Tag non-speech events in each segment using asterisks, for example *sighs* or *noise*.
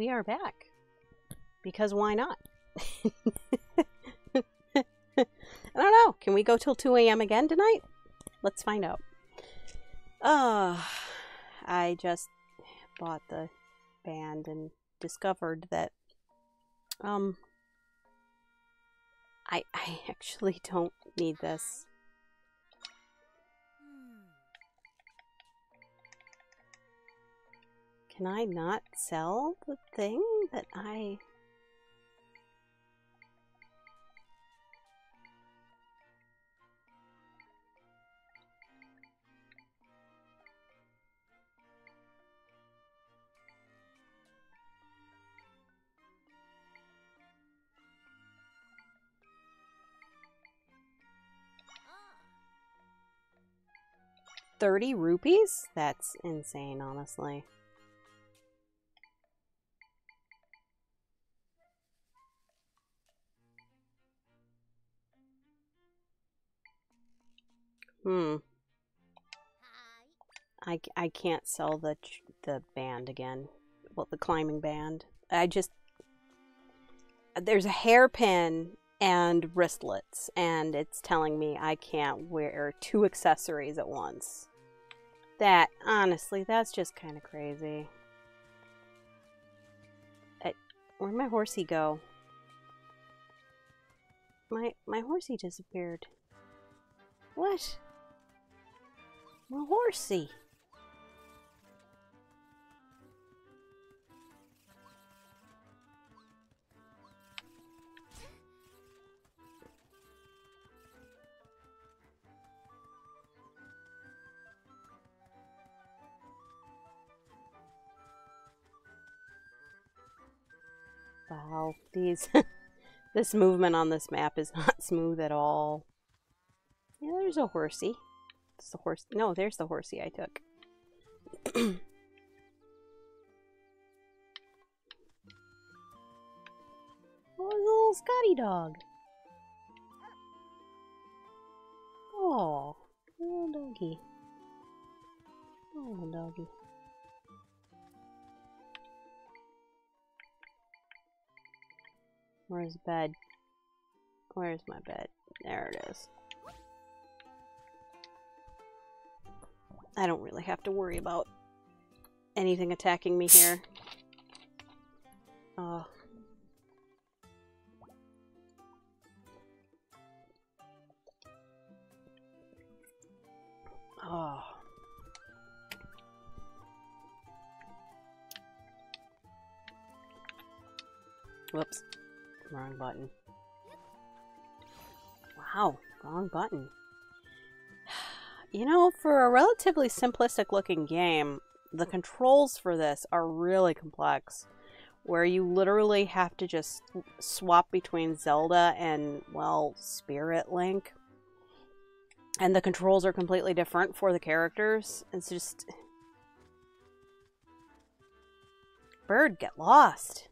we are back. Because why not? *laughs* I don't know. Can we go till 2 a.m. again tonight? Let's find out. Uh, I just bought the band and discovered that um I I *laughs* actually don't need this. Can I not sell the thing that I Thirty rupees? That's insane, honestly. Hmm. I, I can't sell the the band again. Well, the climbing band. I just there's a hairpin and wristlets, and it's telling me I can't wear two accessories at once. That honestly, that's just kind of crazy. I, where'd my horsey go? My my horsey disappeared. What? My horsey. Wow, these *laughs* this movement on this map is not *laughs* smooth at all. Yeah, there's a horsey. It's the horse. No, there's the horsey I took. *clears throat* oh, a little Scotty dog. Oh, little doggy. Oh, doggy. Where's bed? Where's my bed? There it is. I don't really have to worry about anything attacking me here. Oh. Oh. Whoops. Wrong button. Wow, wrong button. You know, for a relatively simplistic looking game, the controls for this are really complex. Where you literally have to just swap between Zelda and, well, Spirit Link. And the controls are completely different for the characters. It's just. Bird, get lost.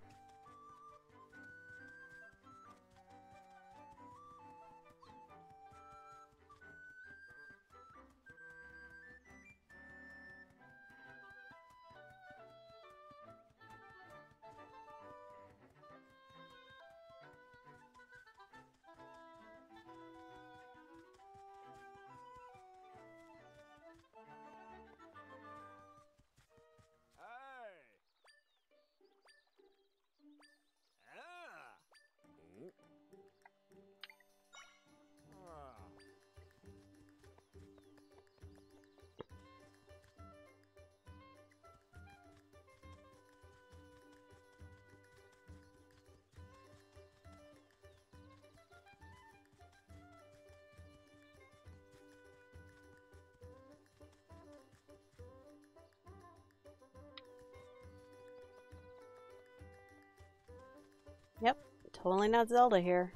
Yep, totally not Zelda here.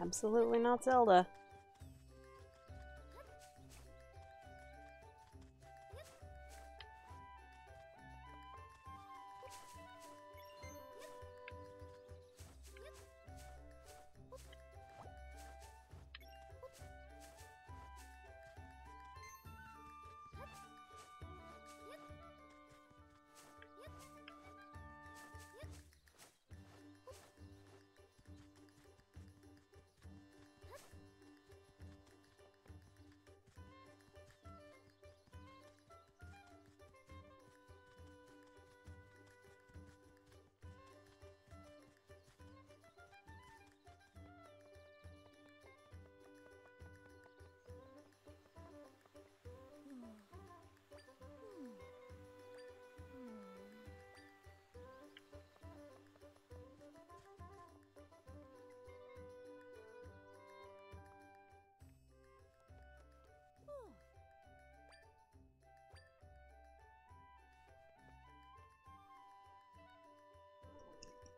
Absolutely not Zelda.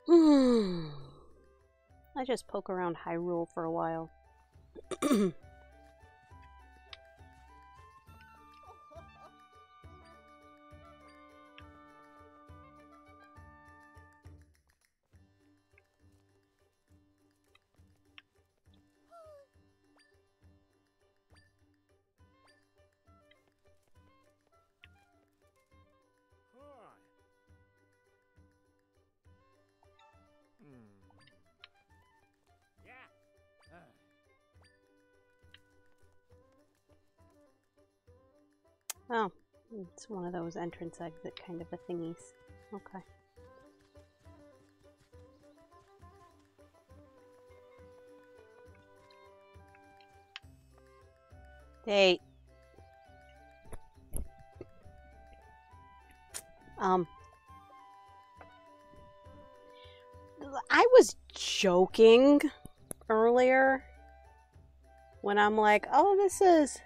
*sighs* I just poke around Hyrule for a while. *clears throat* Oh, it's one of those entrance exit kind of a thingies. Okay. Date. Um. I was joking earlier when I'm like, oh, this is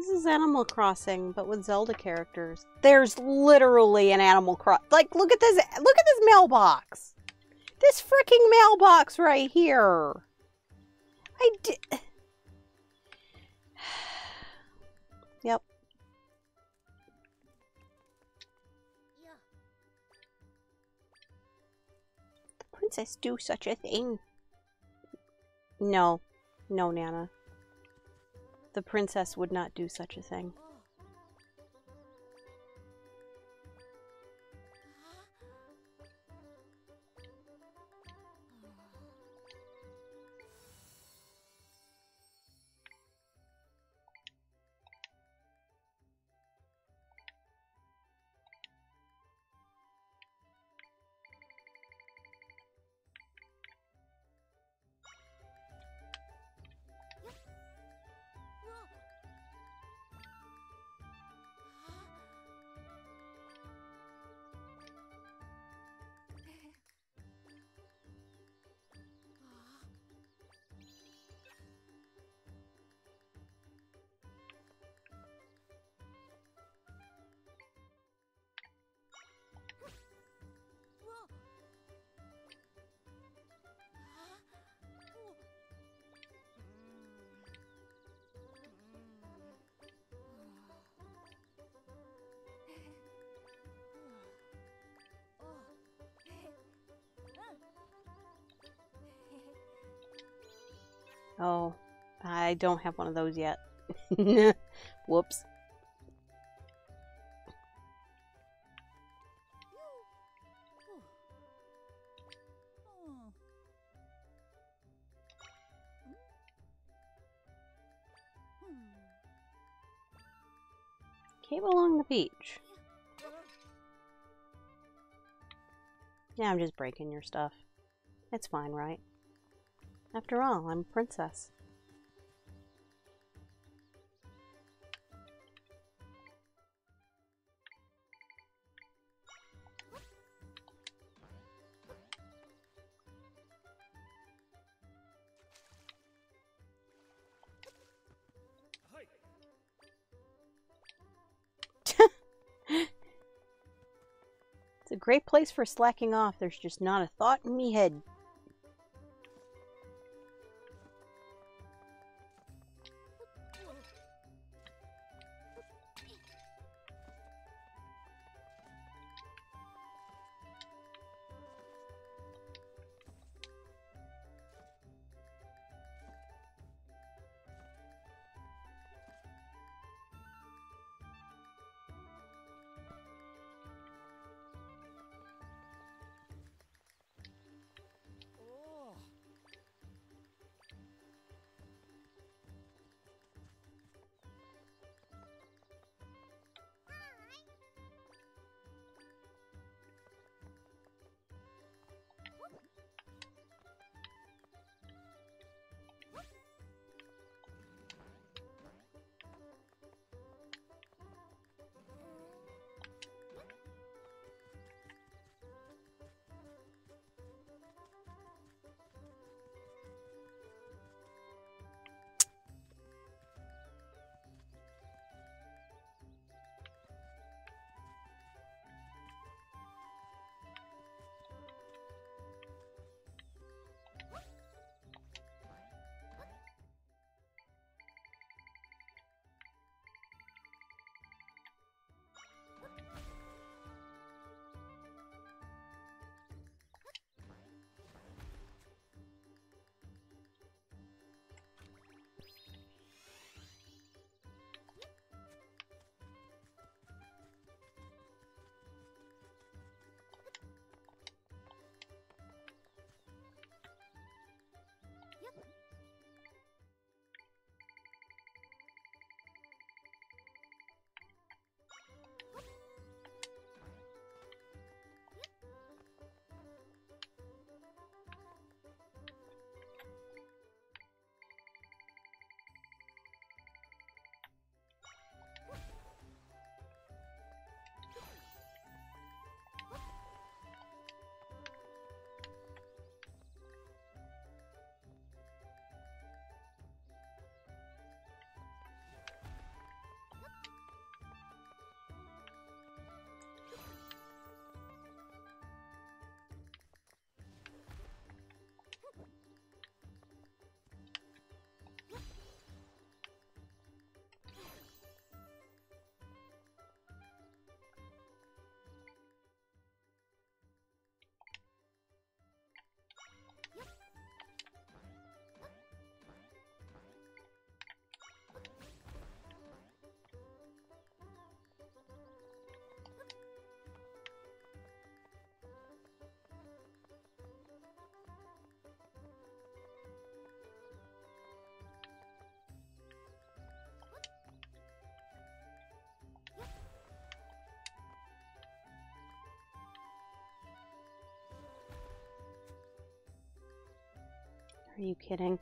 this is Animal Crossing, but with Zelda characters. There's literally an Animal Cross. Like, look at this. Look at this mailbox. This freaking mailbox right here. I did. *sighs* yep. The princess do such a thing. No. No, Nana. The princess would not do such a thing. I don't have one of those yet. *laughs* Whoops. Came along the beach. Yeah, I'm just breaking your stuff. It's fine, right? After all, I'm a princess. Great place for slacking off. There's just not a thought in me head. Are you kidding?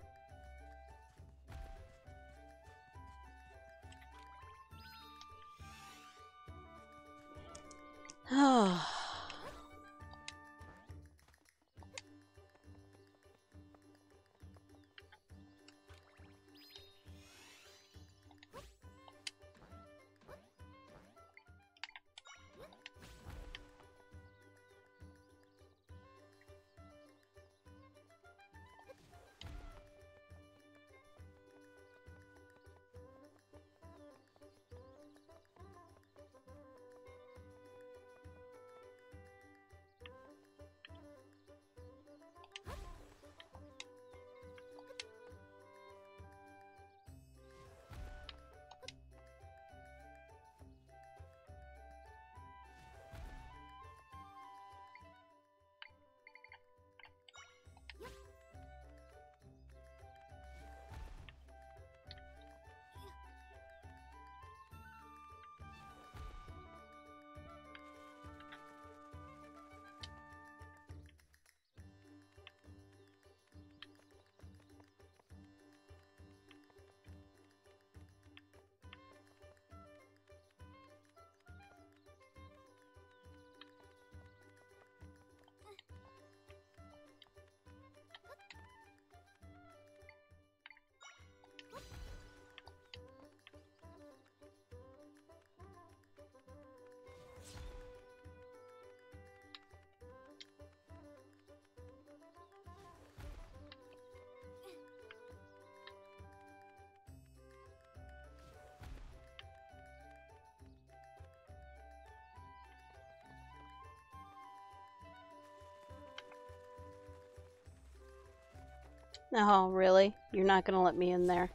Oh, really? You're not gonna let me in there?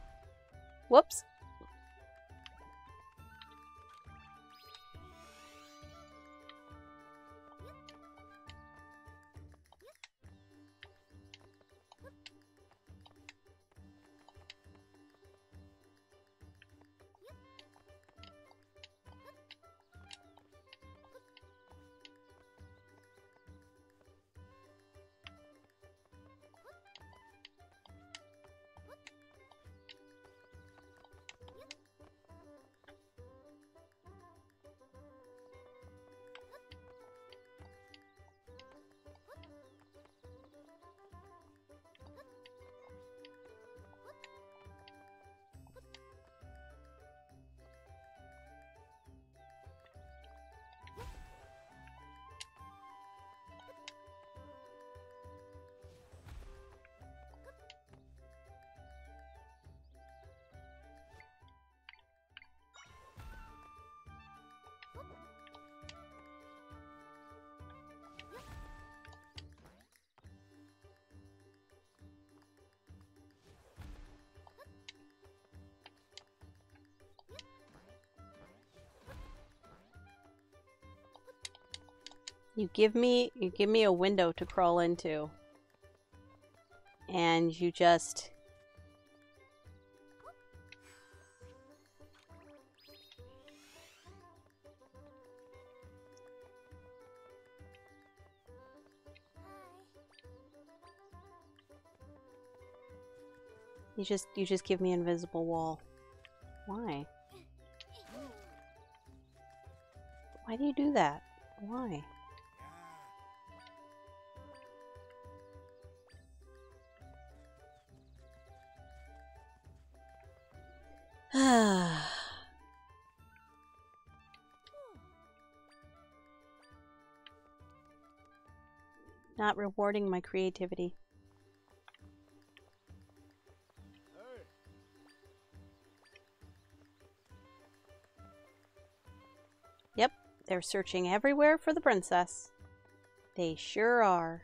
Whoops. You give me you give me a window to crawl into. And you just You just you just give me invisible wall. Why? Why do you do that? Why? *sighs* Not rewarding my creativity. Yep, they're searching everywhere for the princess. They sure are.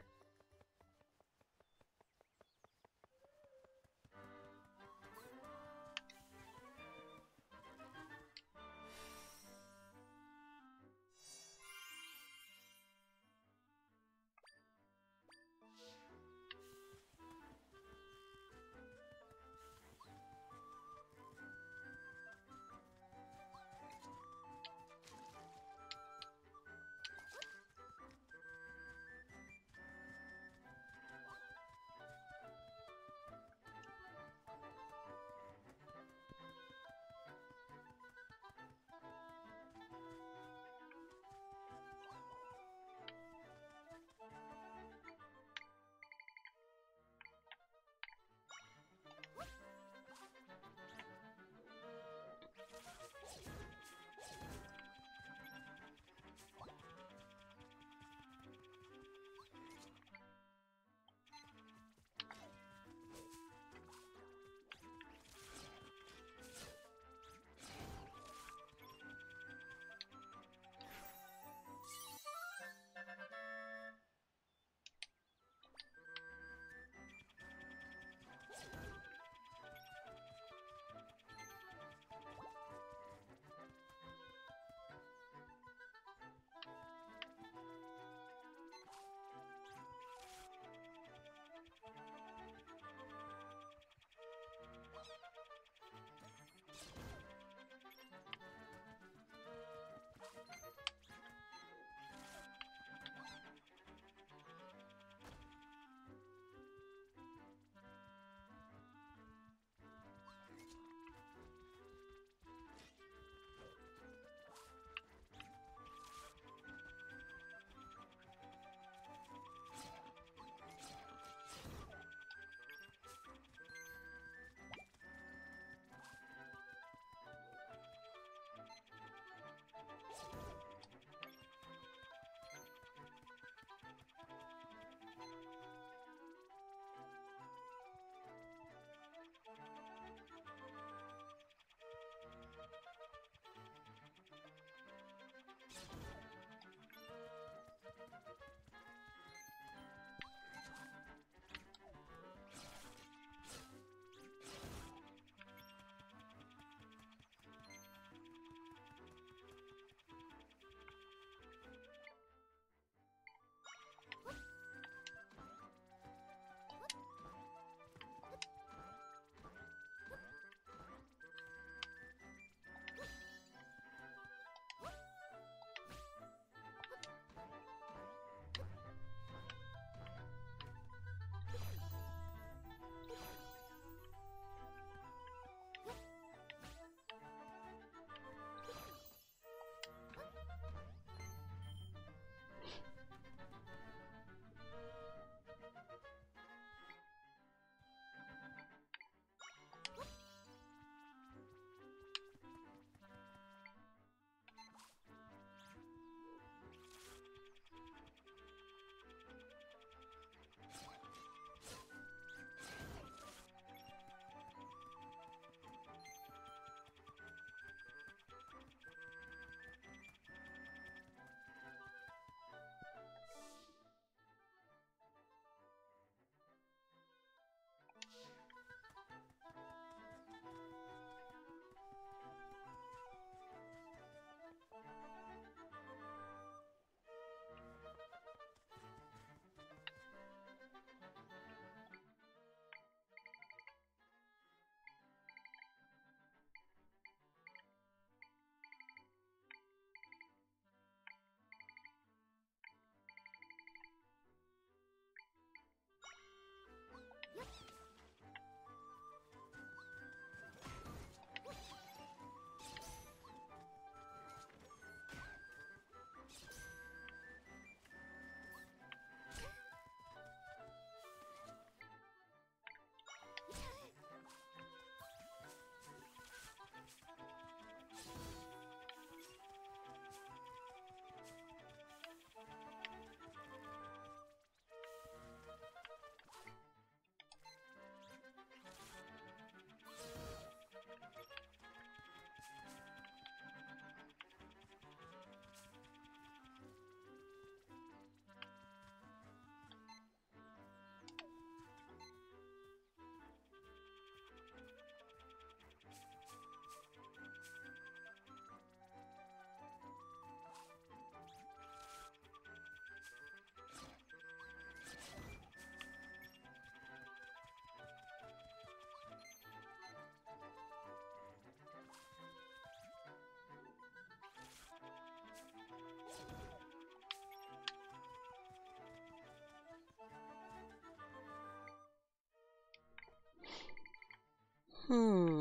嗯。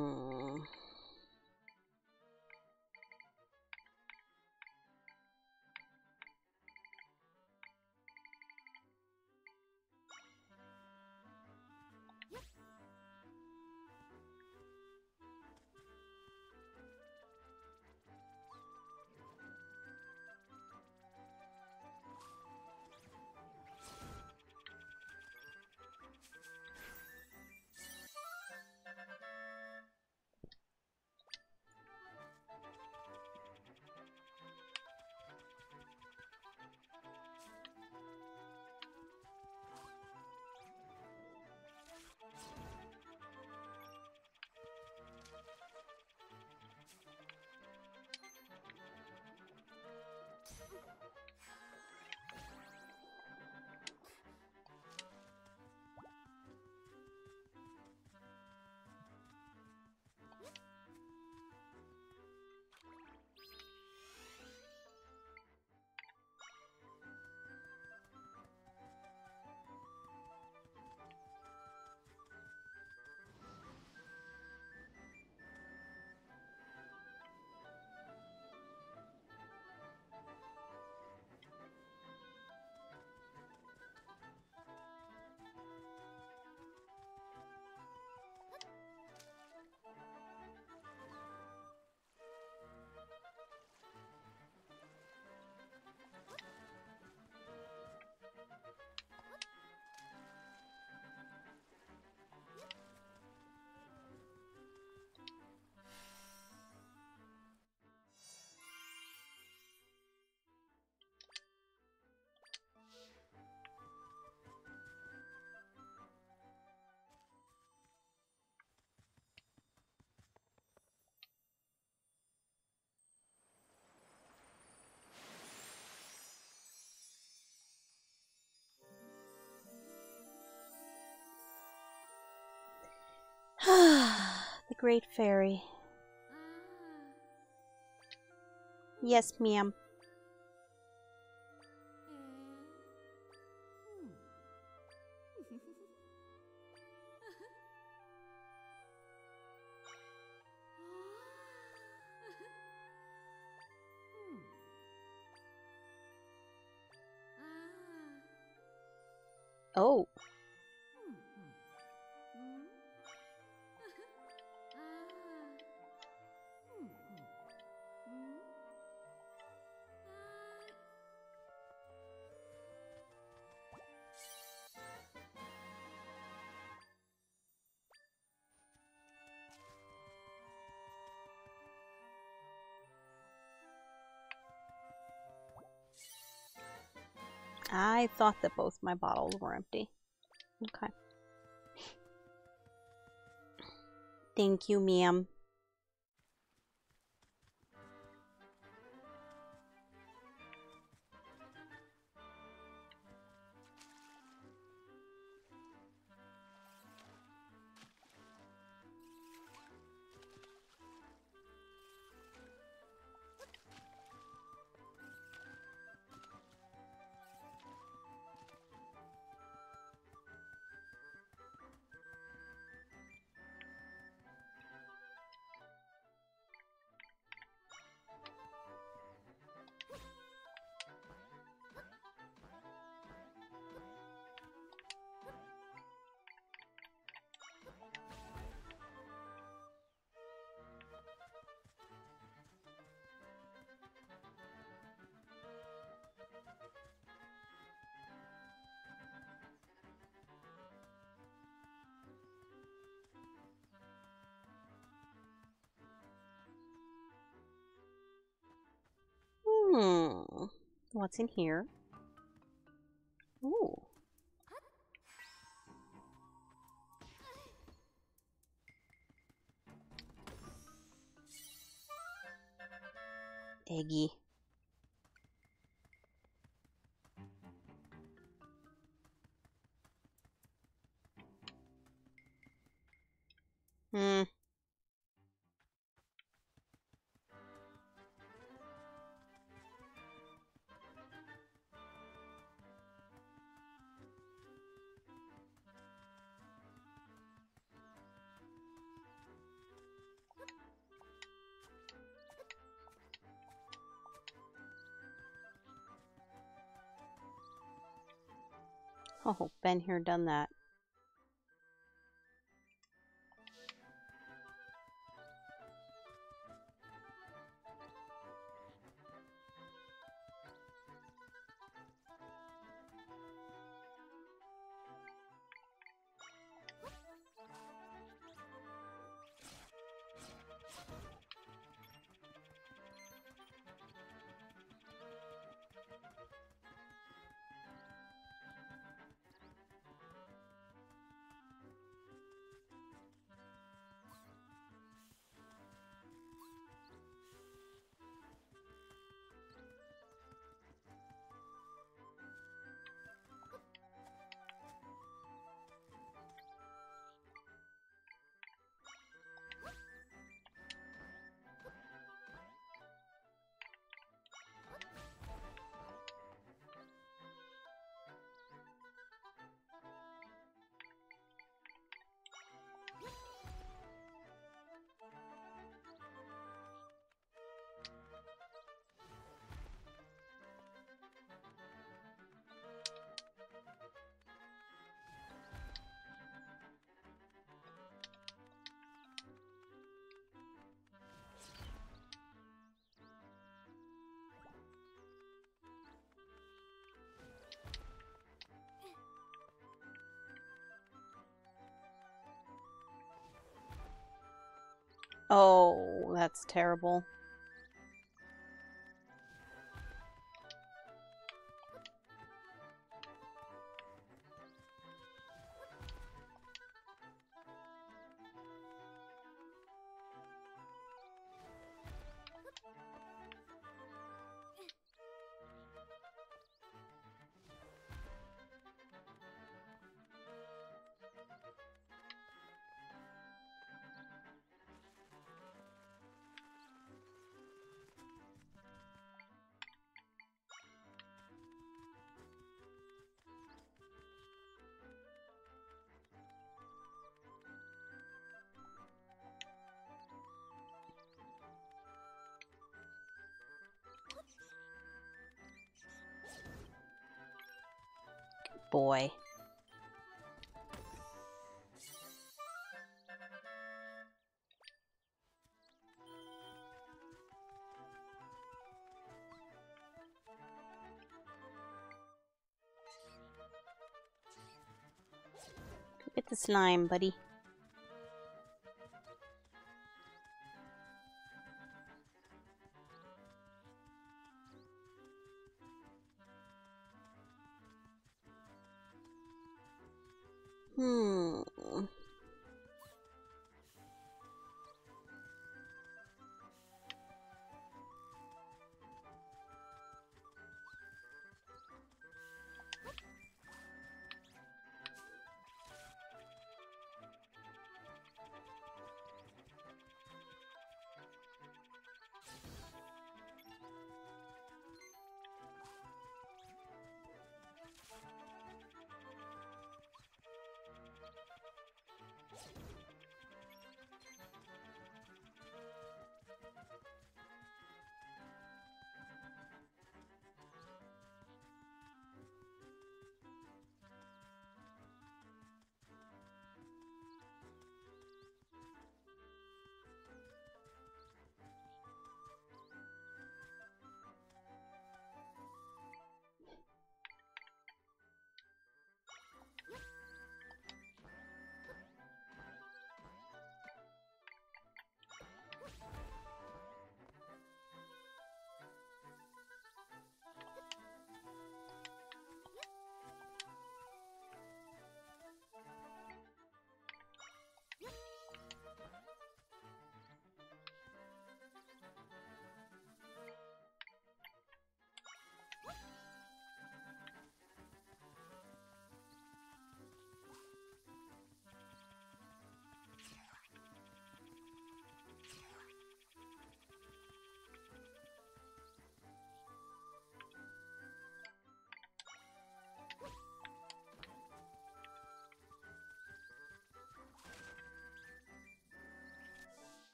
Great Fairy. Yes, ma'am. Oh. I thought that both my bottles were empty. Okay. Thank you, ma'am. What's in here? Ooh. Eggy. Oh, been here, done that. Oh, that's terrible. Boy. Get the slime, buddy.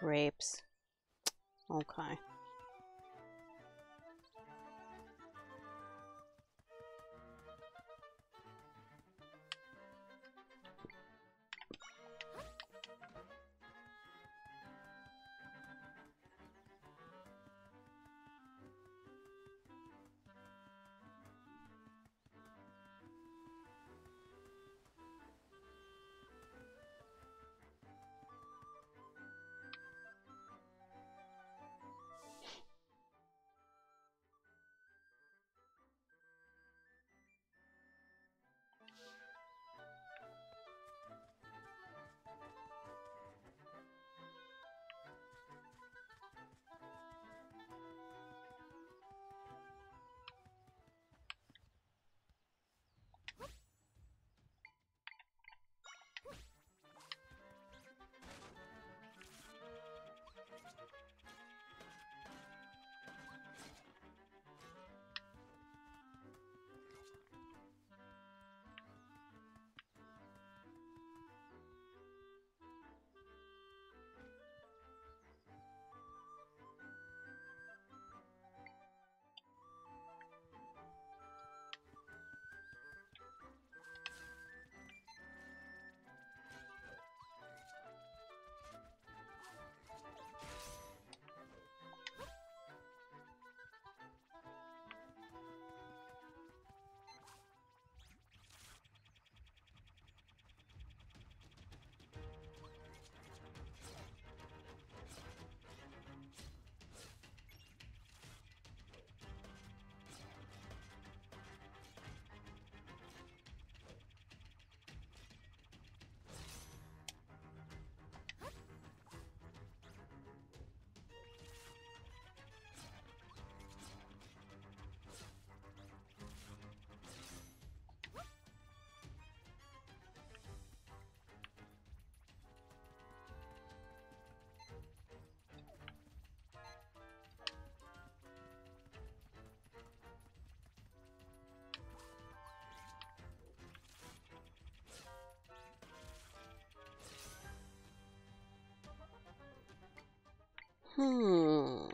Grapes. Okay. 嗯。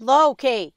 low key.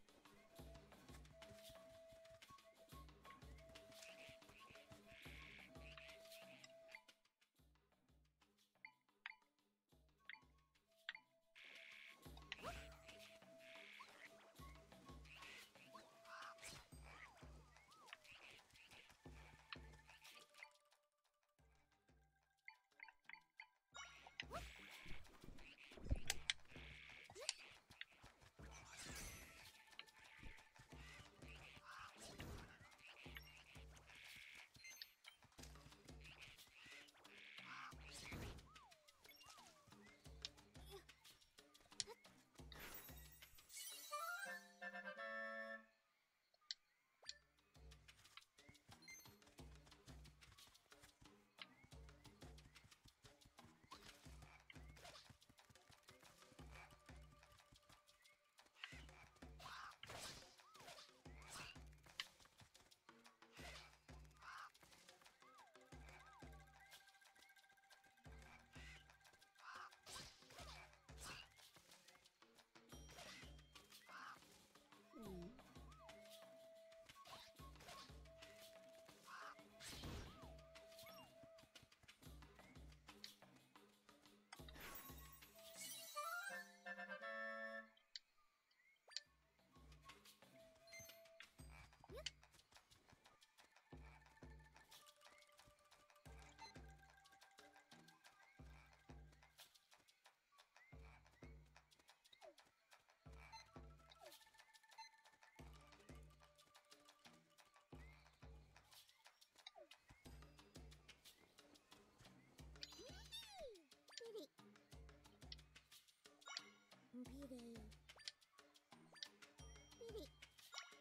ビリ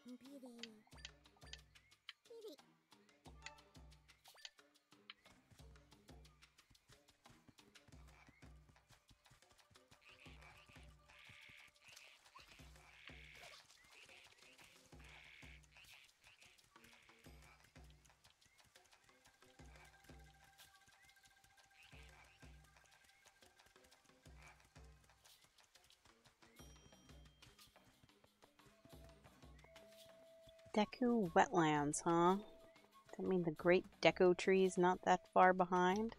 ビリビリ Deku wetlands, huh? Does that mean the great Deku tree's not that far behind?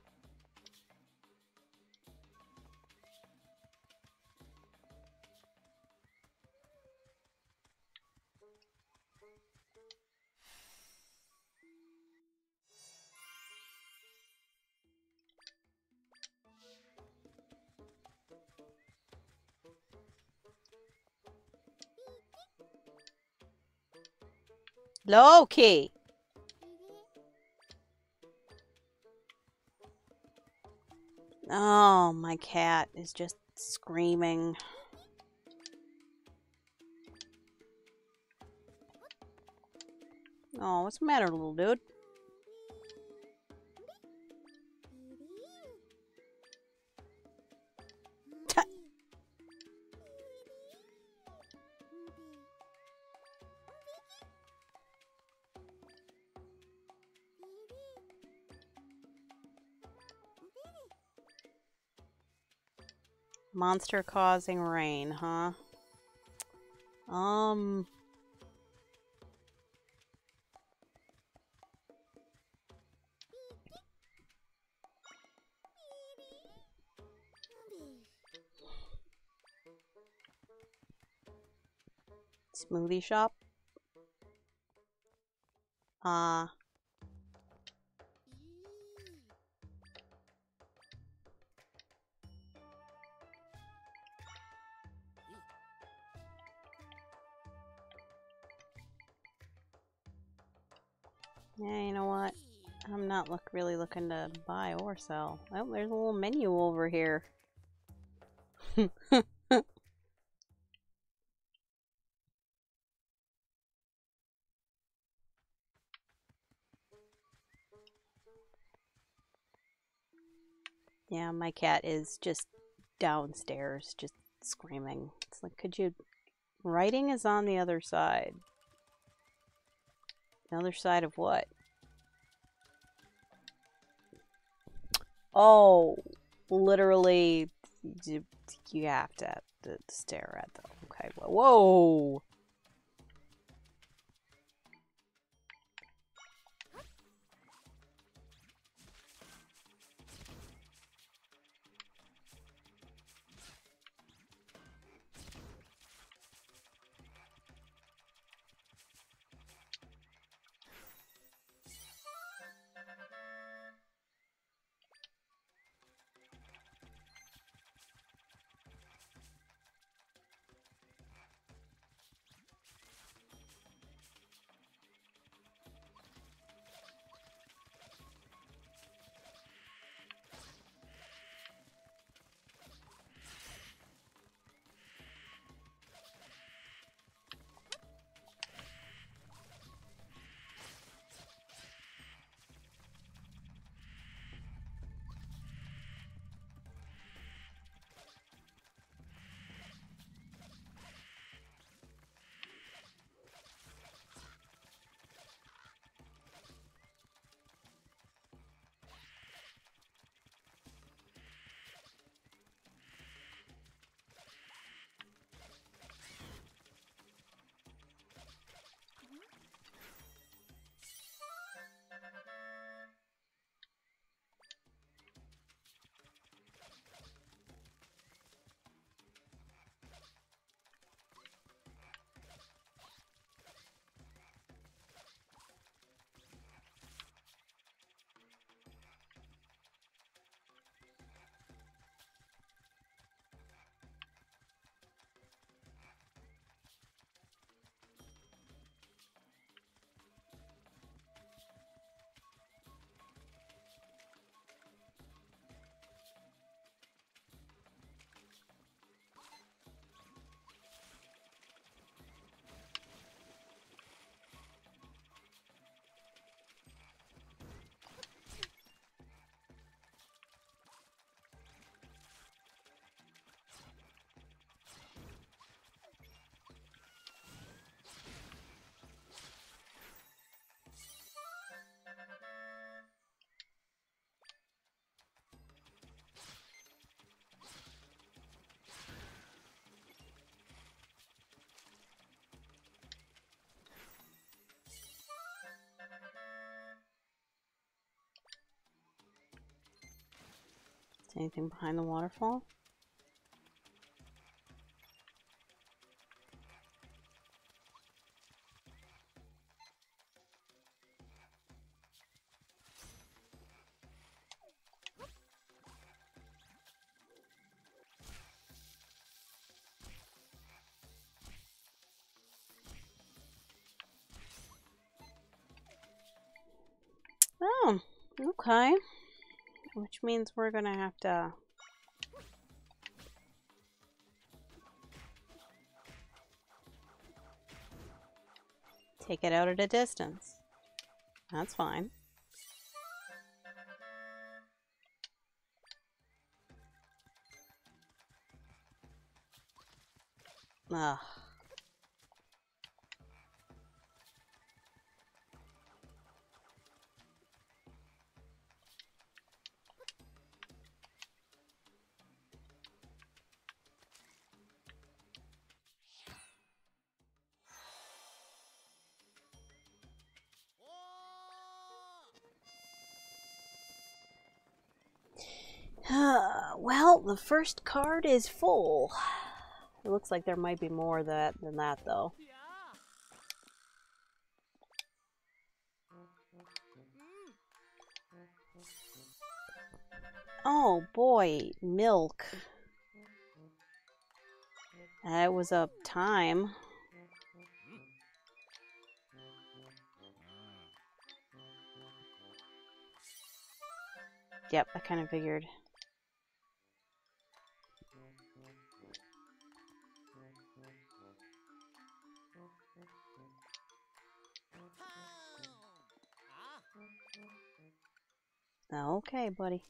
Loki! Oh, my cat is just screaming. Oh, what's the matter, little dude? Monster causing rain, huh? Um... Smoothie shop? Uh... look really looking to buy or sell. Oh, there's a little menu over here. *laughs* yeah, my cat is just downstairs, just screaming. It's like, could you... Writing is on the other side. The other side of what? Oh, literally, you have to, stare at them. Okay, whoa. Anything behind the waterfall? Oh, okay. Which means we're gonna have to... Take it out at a distance. That's fine. Ugh. The first card is full. *sighs* It looks like there might be more that than that though. Oh boy, milk. That was a time. Yep, I kind of figured. Okay, buddy.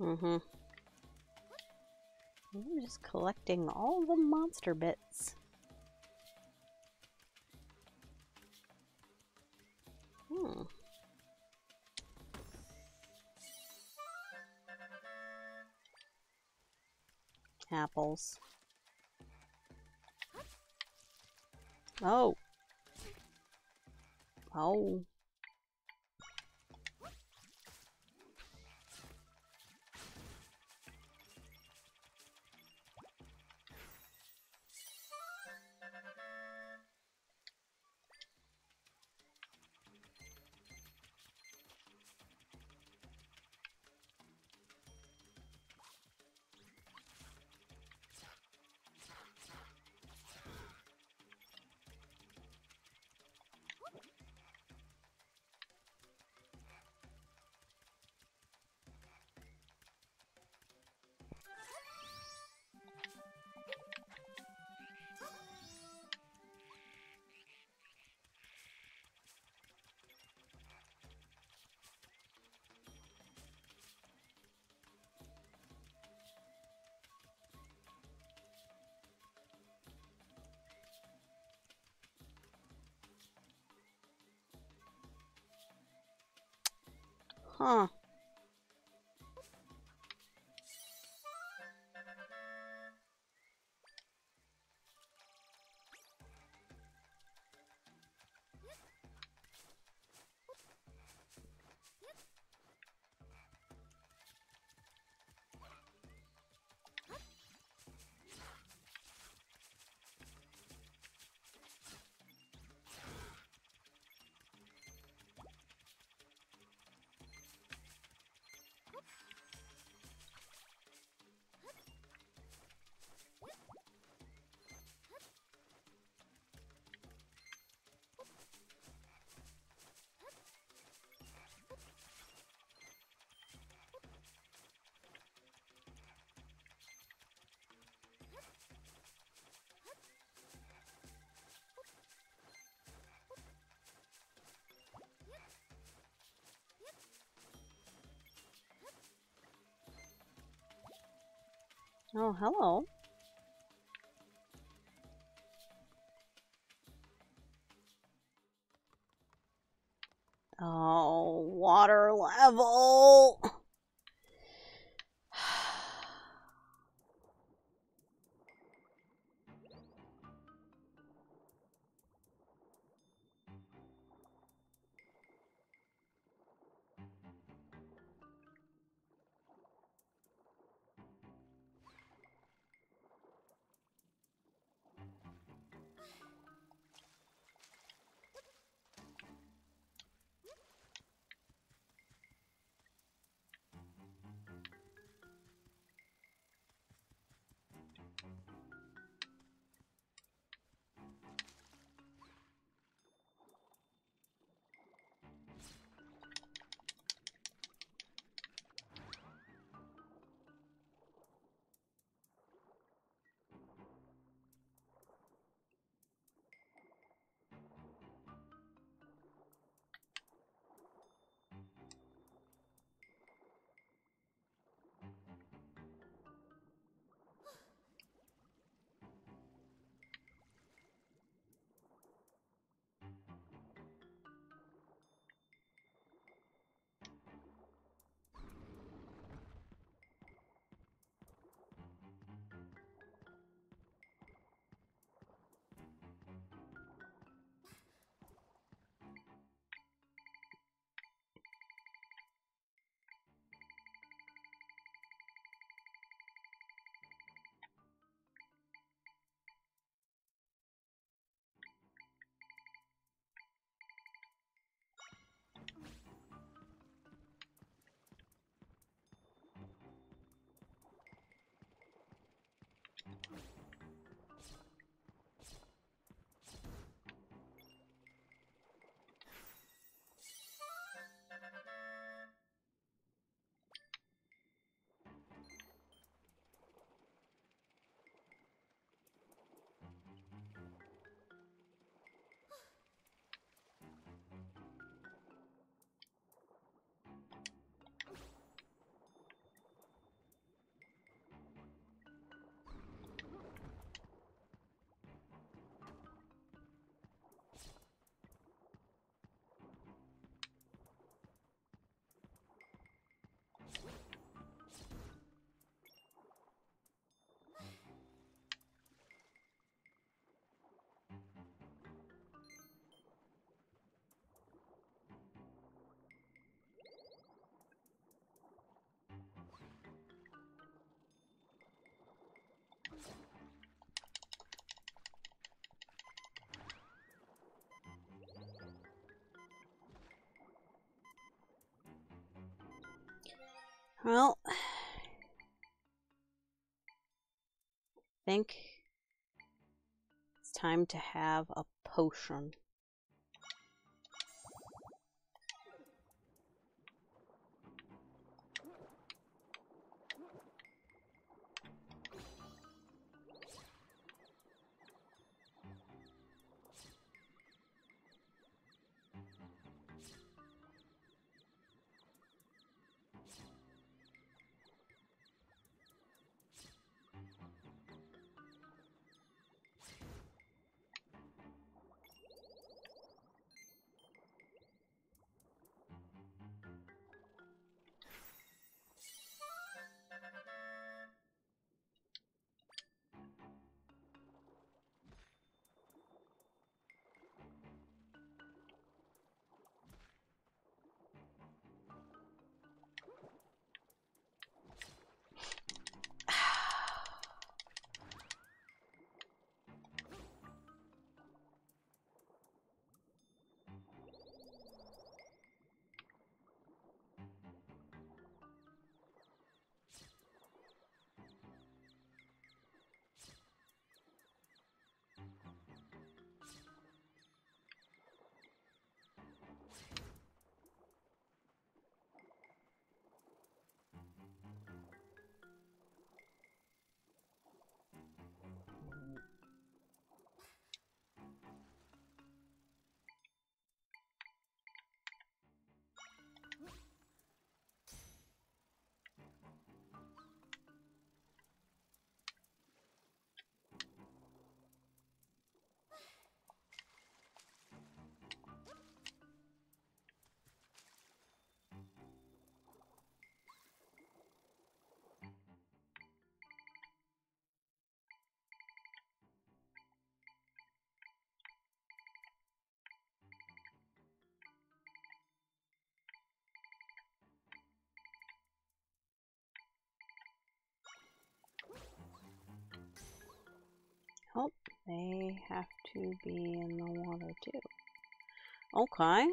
Mm-hmm. I'm just collecting all the monster bits. Hmm. Apples. Oh. Oh. Huh. Oh, hello. Well, *sighs* I think it's time to have a potion. They have to be in the water too. Okay.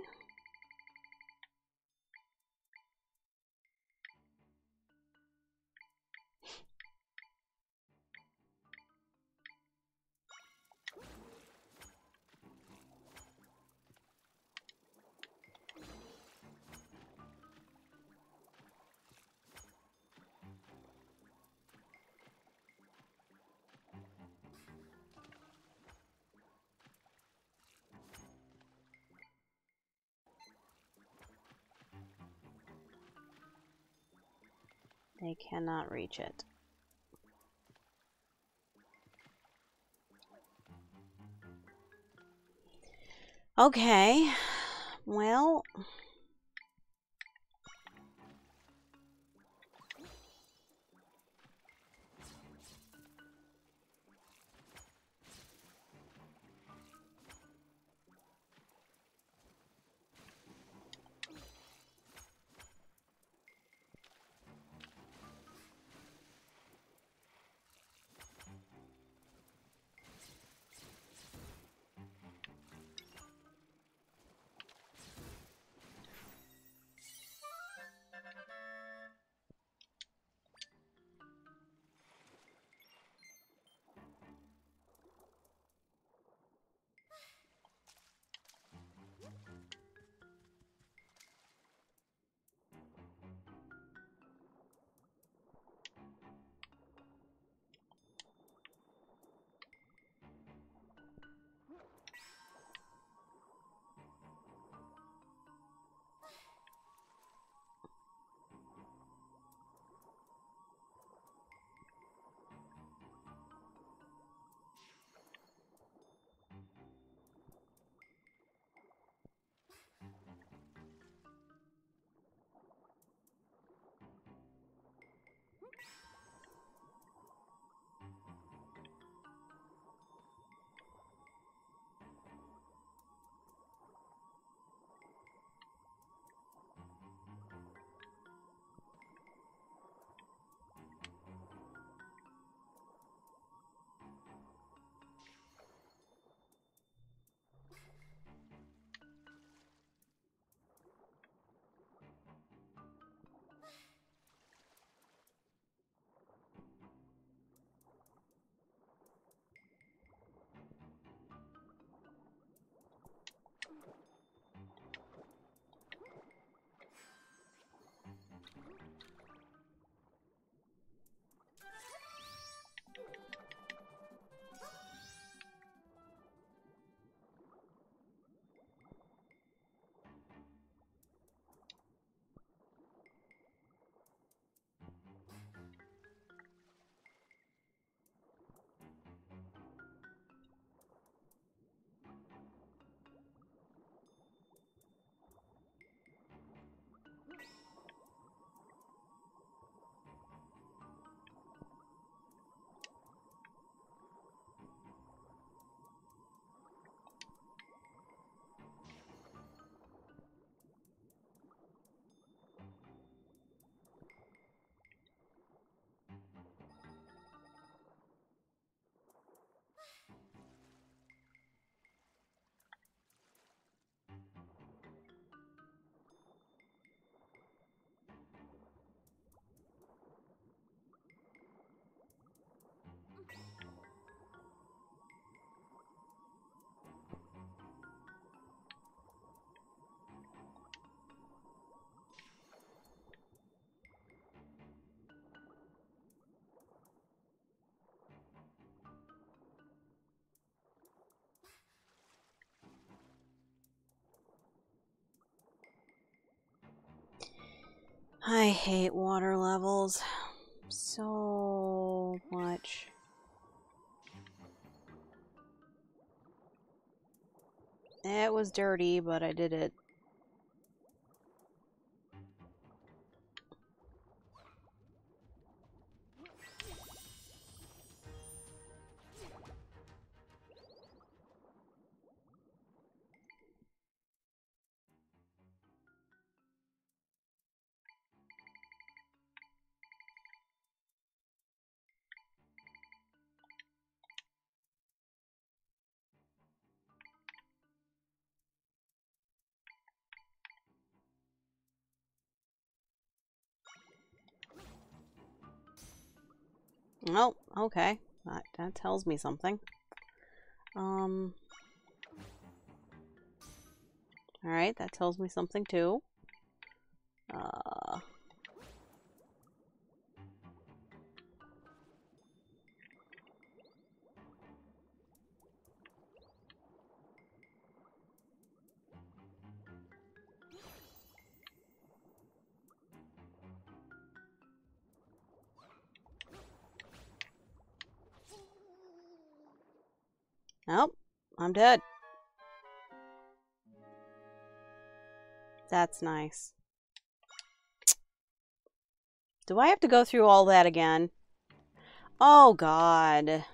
Cannot reach it. Okay, well... I hate water levels so much. It was dirty, but I did it. Oh, okay. That, that tells me something. Um. Alright, that tells me something too. Uh. Nope, I'm dead. That's nice. Do I have to go through all that again? Oh, God.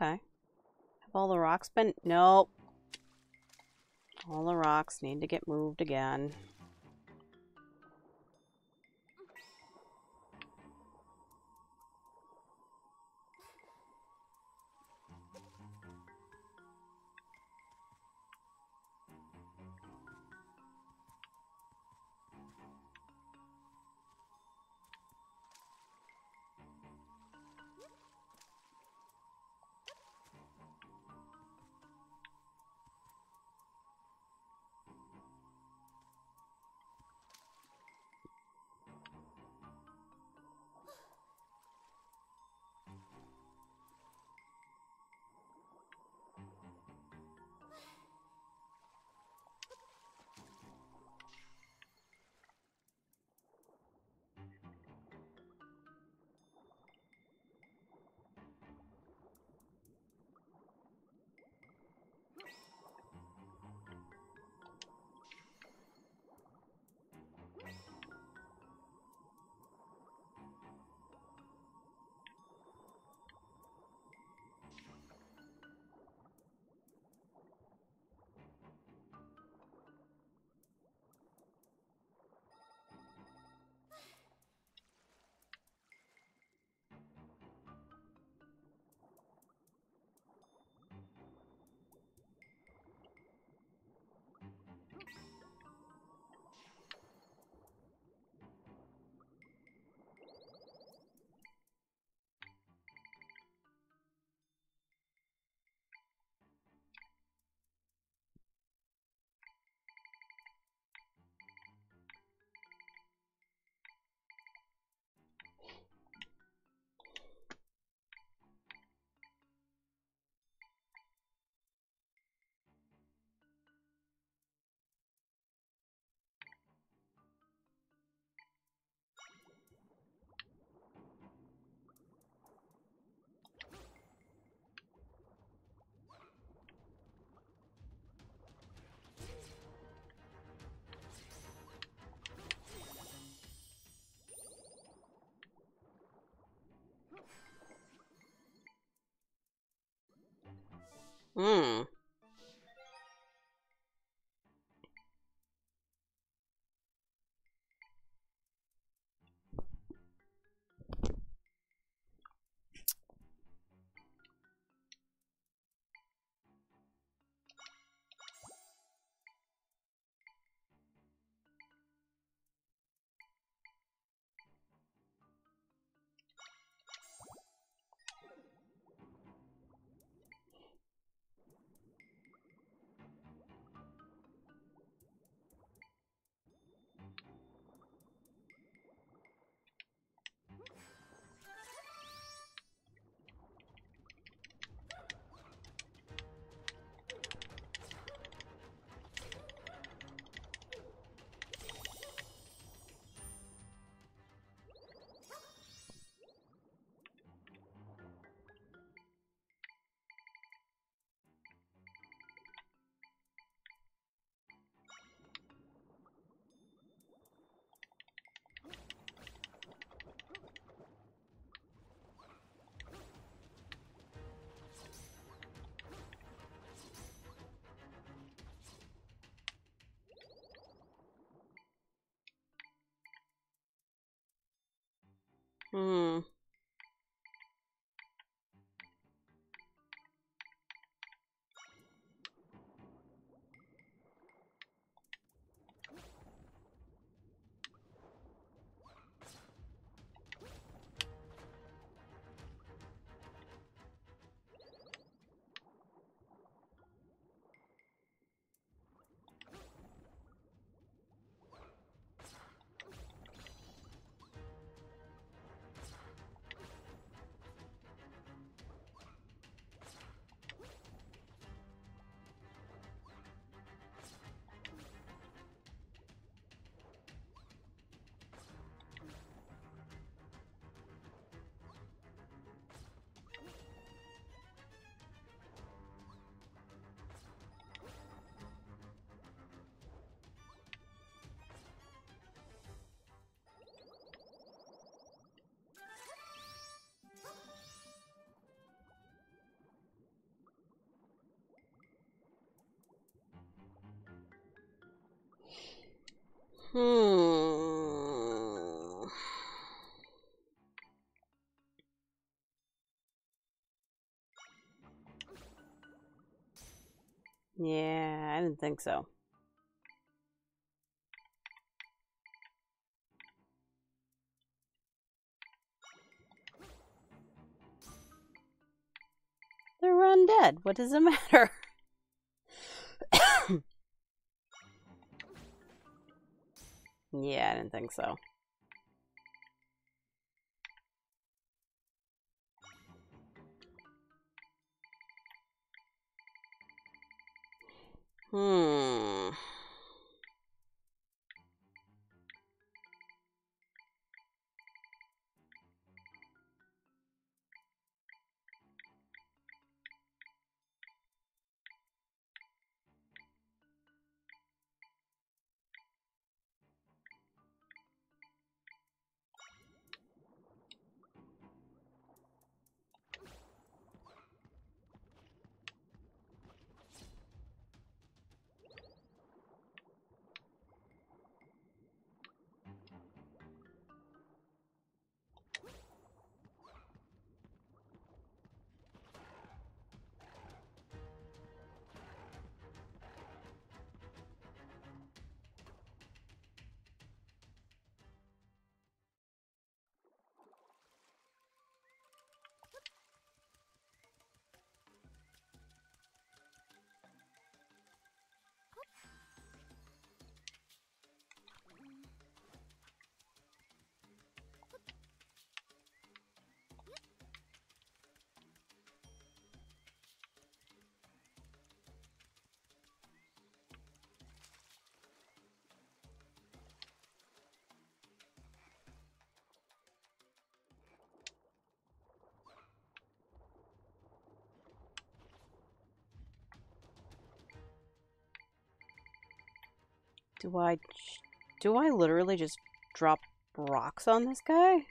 Okay. Have all the rocks been... Nope. All the rocks need to get moved again. Hmm. Hmm. Yeah, I didn't think so. They're undead. What does it *laughs* matter? Yeah, I didn't think so. Hmm. Do I do I literally just drop rocks on this guy?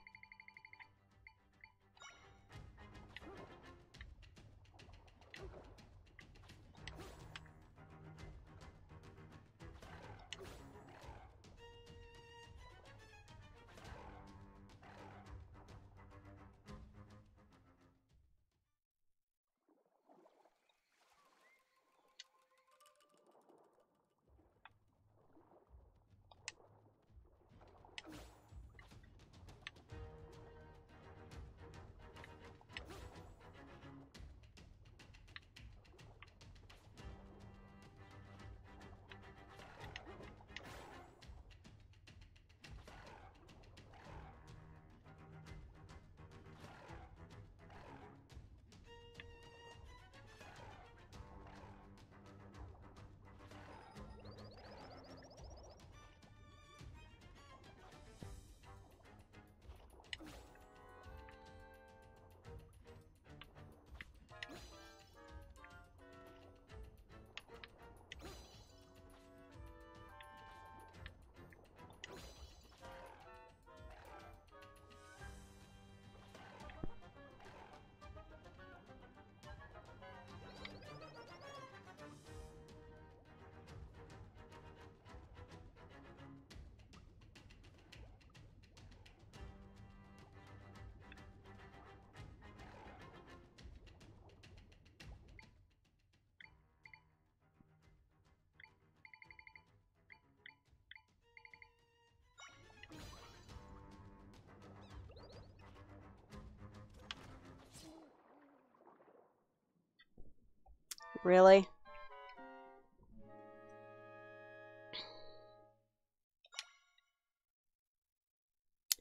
Really?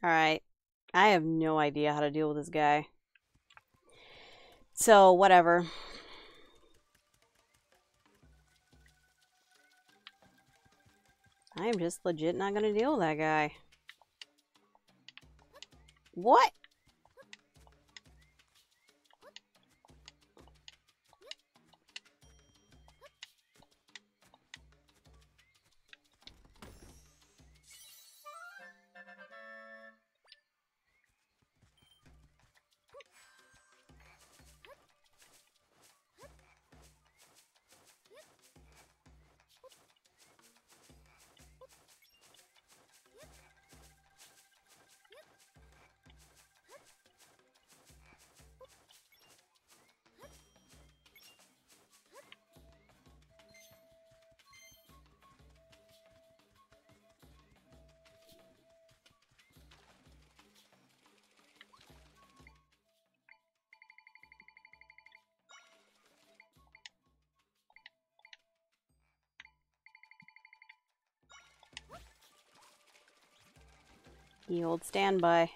Alright. I have no idea how to deal with this guy. So, whatever. I am just legit not gonna deal with that guy. What? The old standby.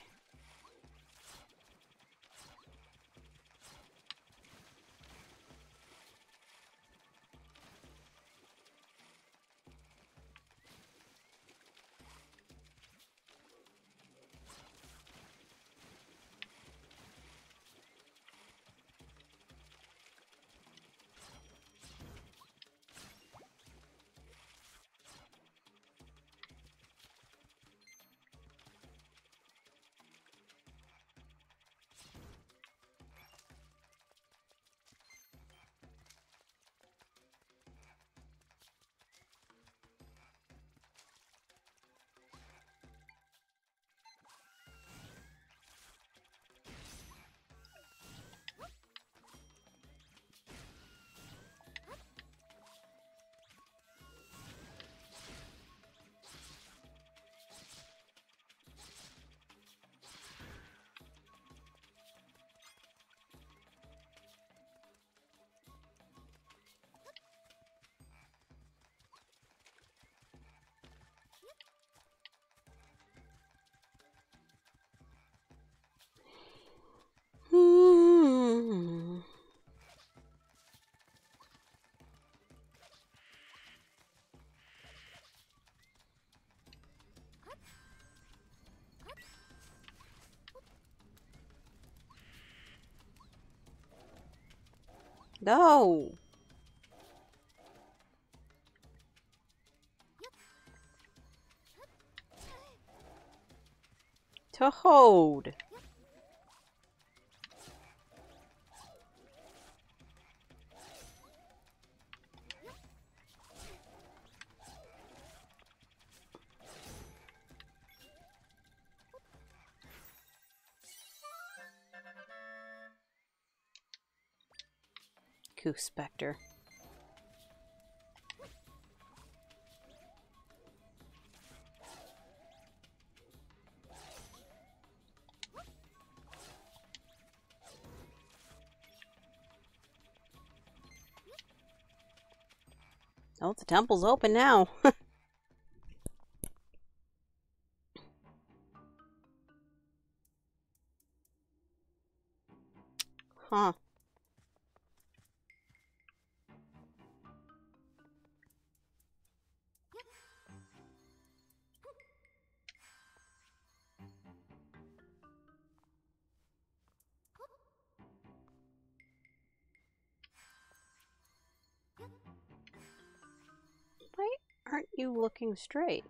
No. Toad. Goose Spectre. Oh, the temple's open now. *laughs* straight?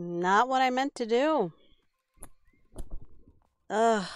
Not what I meant to do. Ugh.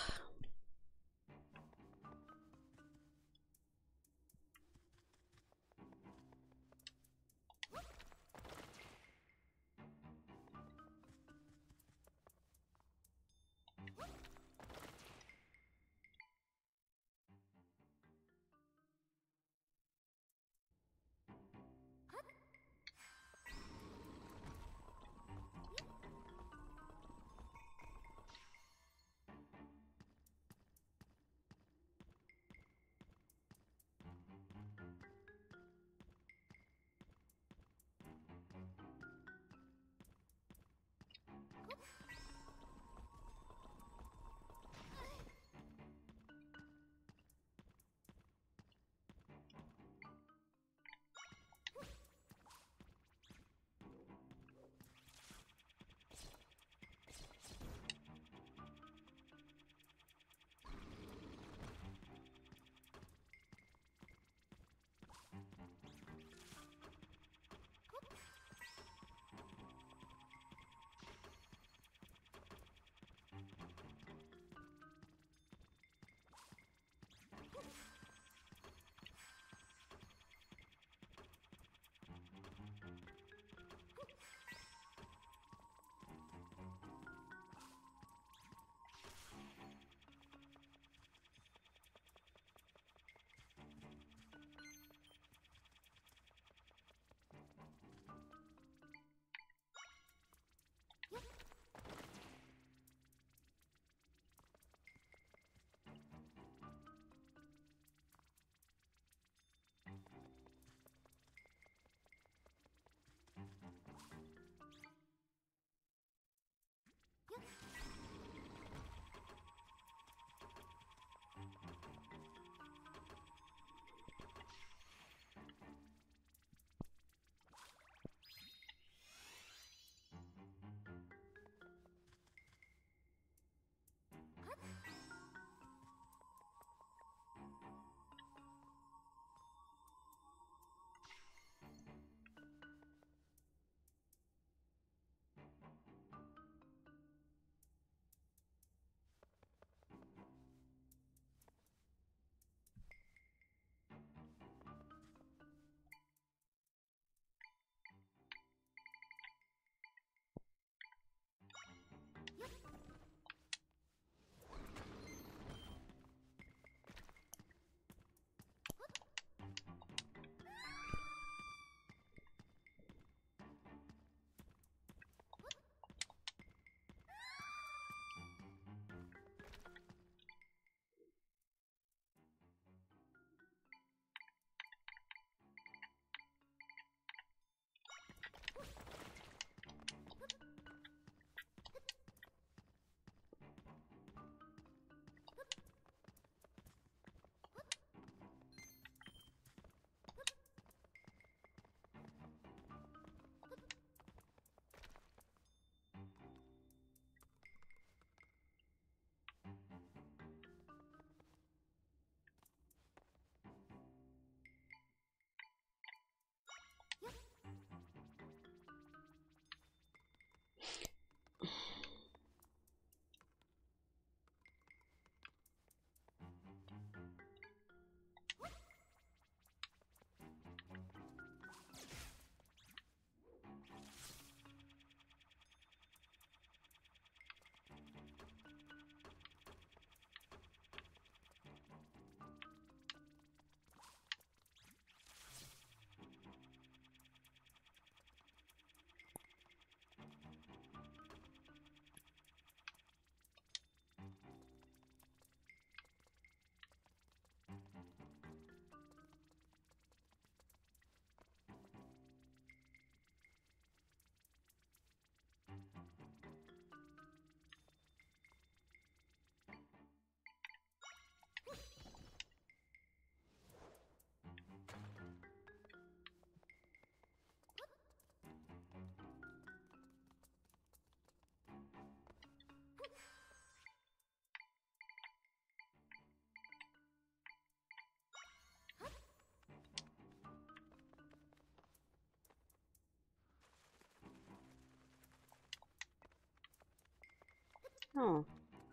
Oh.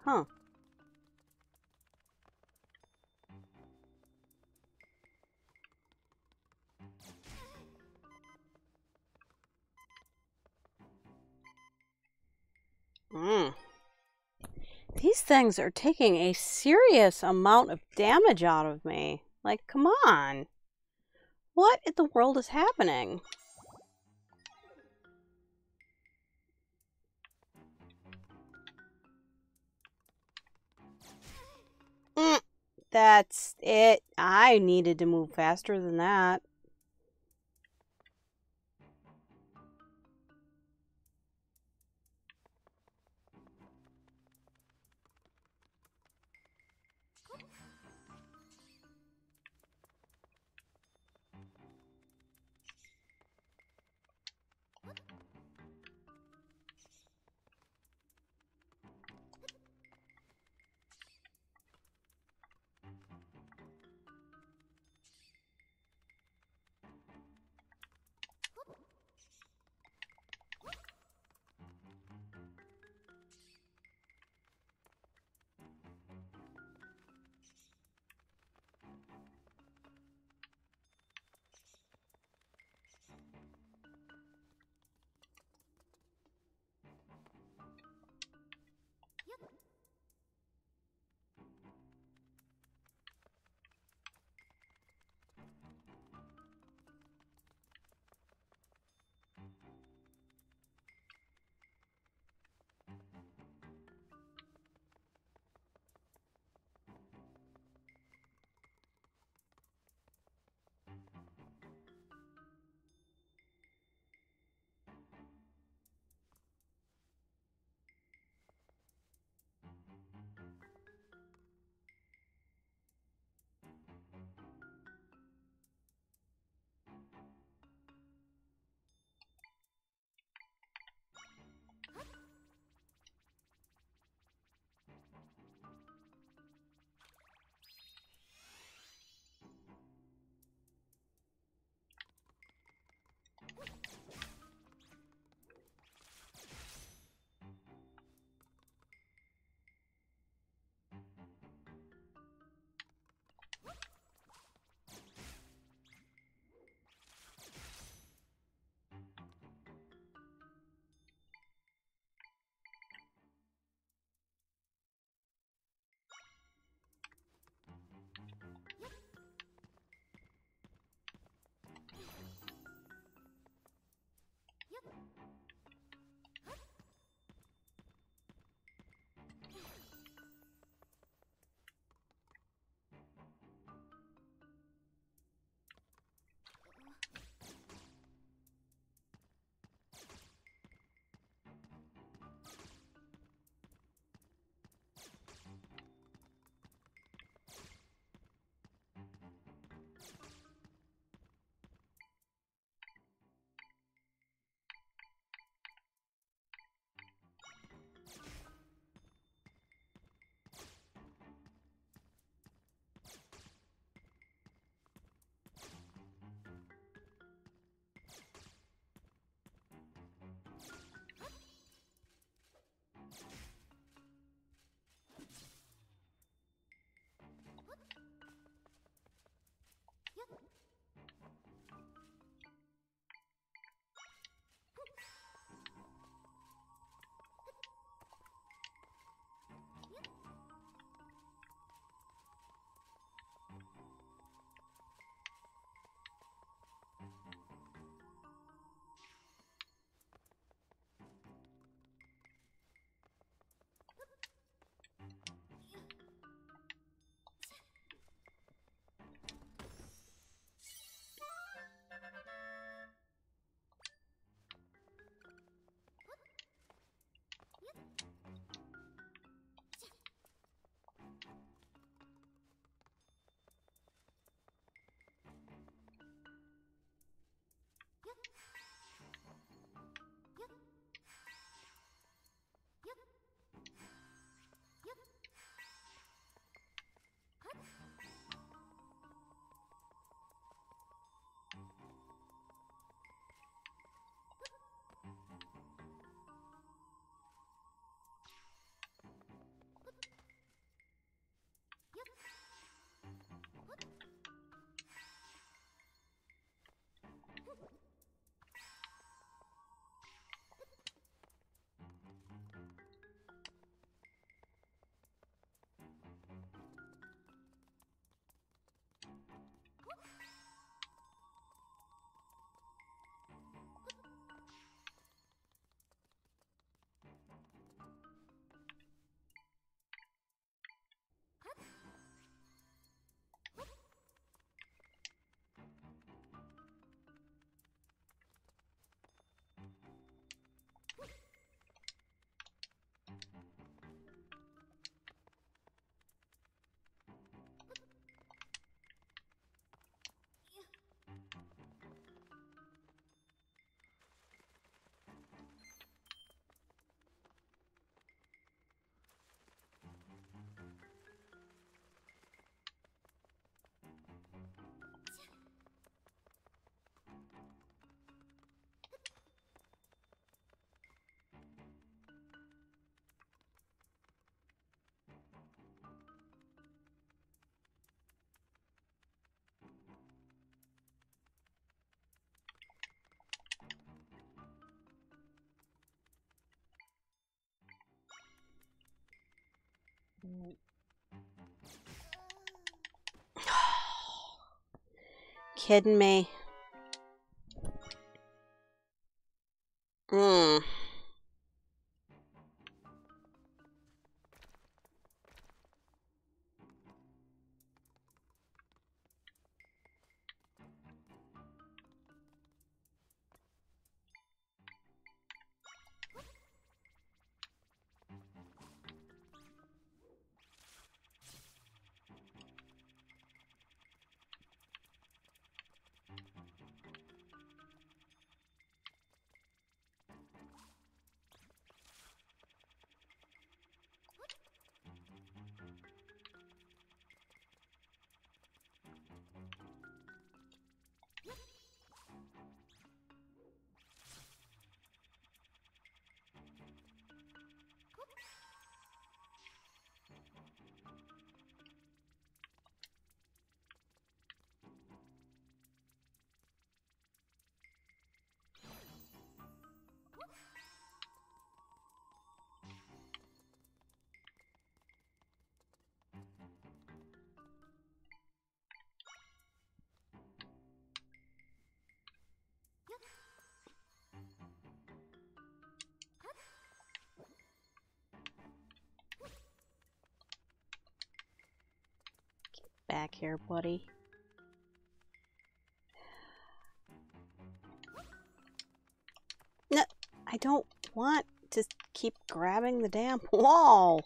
Huh. Mm. These things are taking a serious amount of damage out of me. Like, come on. What in the world is happening? That's it. I needed to move faster than that. *sighs* Kidding me? Back here, buddy. No, I don't want to keep grabbing the damn wall.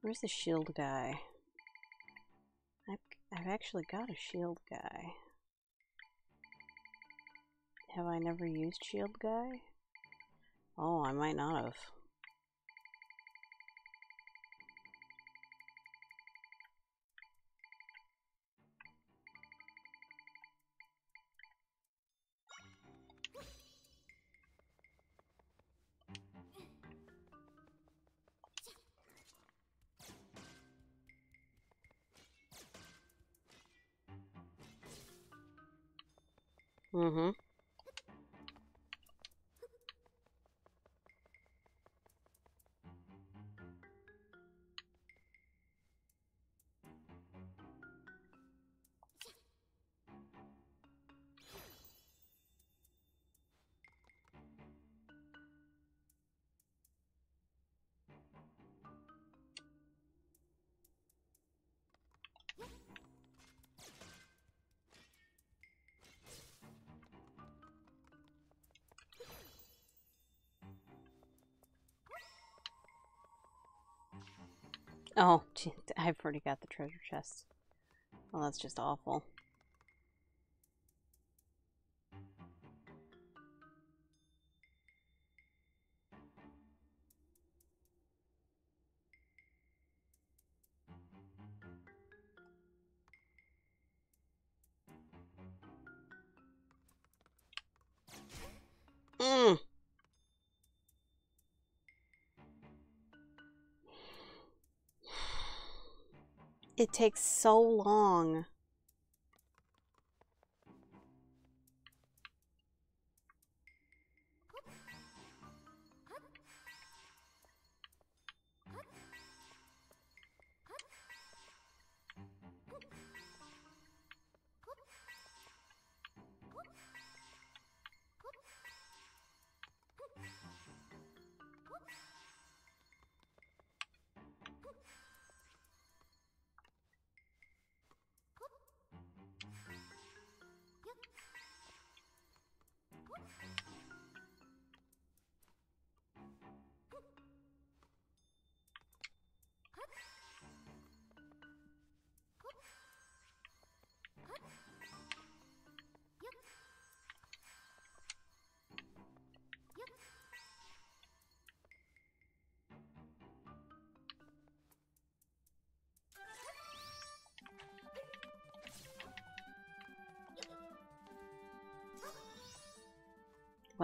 Where's the shield guy? I've, I've actually got a shield guy. Have I never used shield guy? Oh, I might not have. Oh, I've already got the treasure chest. Well, that's just awful. It takes so long.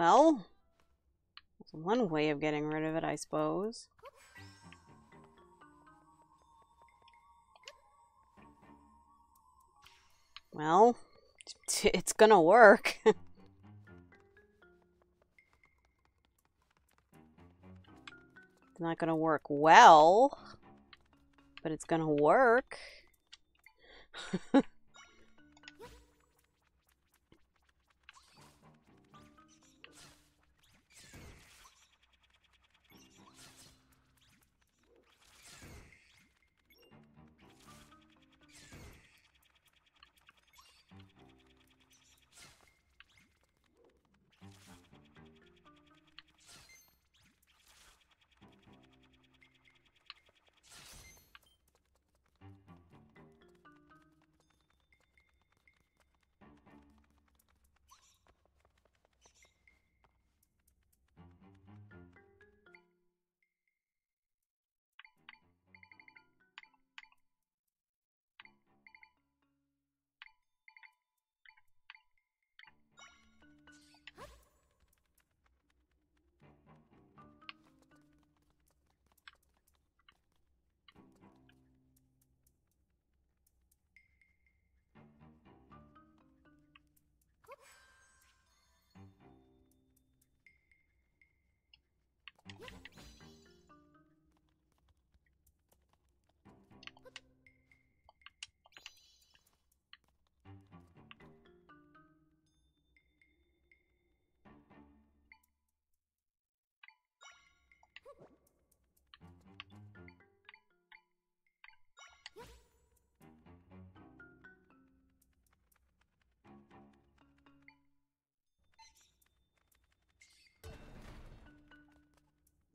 Well, one way of getting rid of it, I suppose. Well, it's gonna work. *laughs* it's not gonna work well, but it's gonna work. *laughs*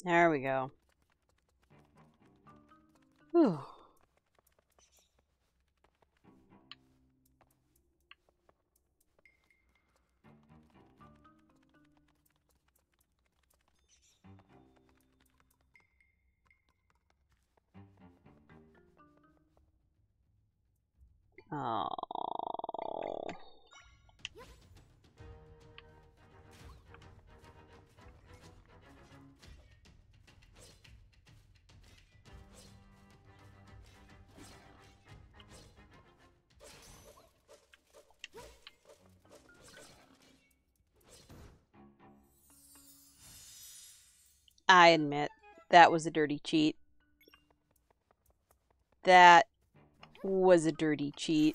There we go. Whew. I admit that was a dirty cheat. That was a dirty cheat.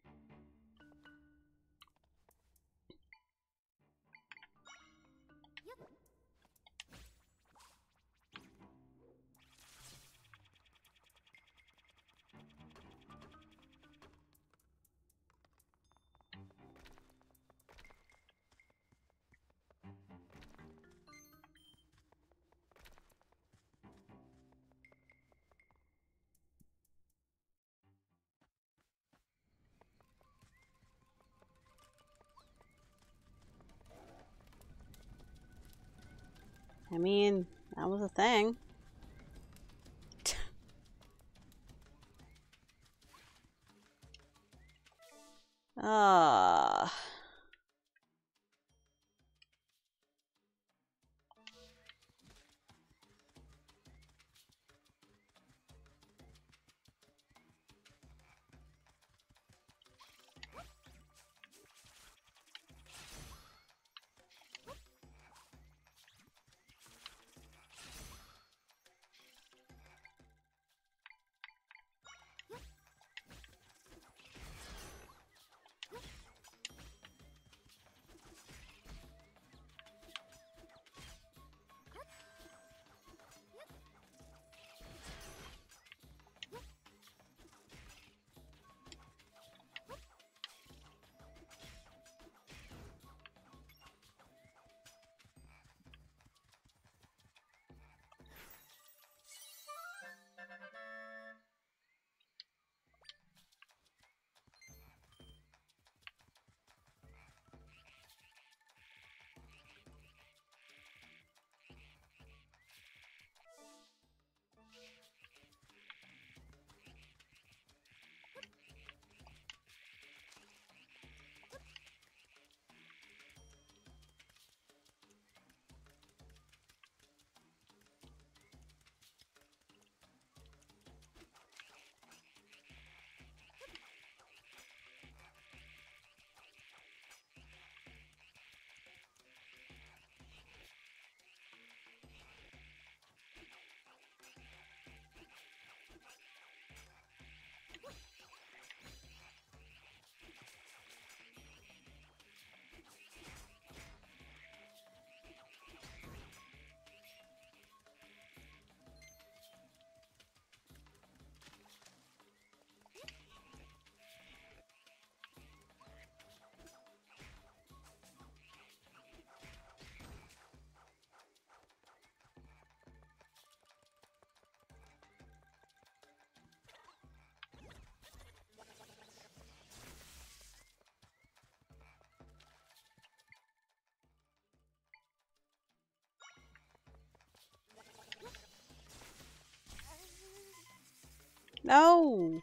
A thing. No!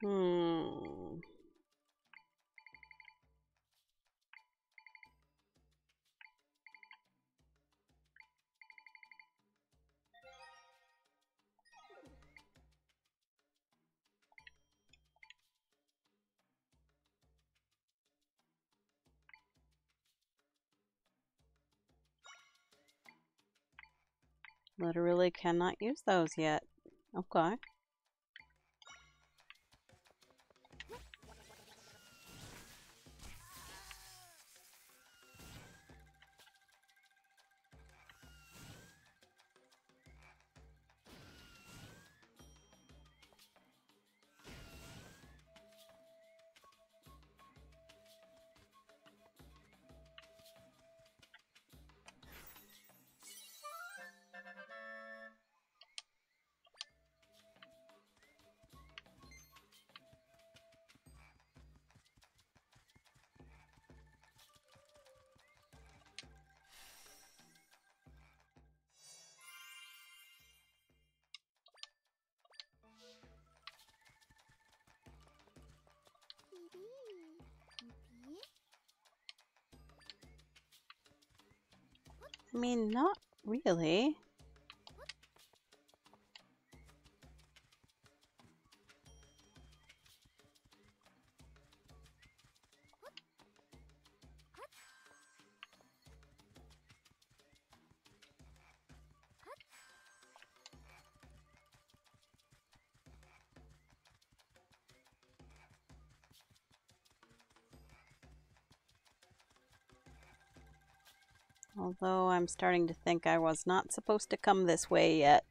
Hmm. Literally cannot use those yet. Okay. Mean, not really. Although I'm starting to think I was not supposed to come this way yet.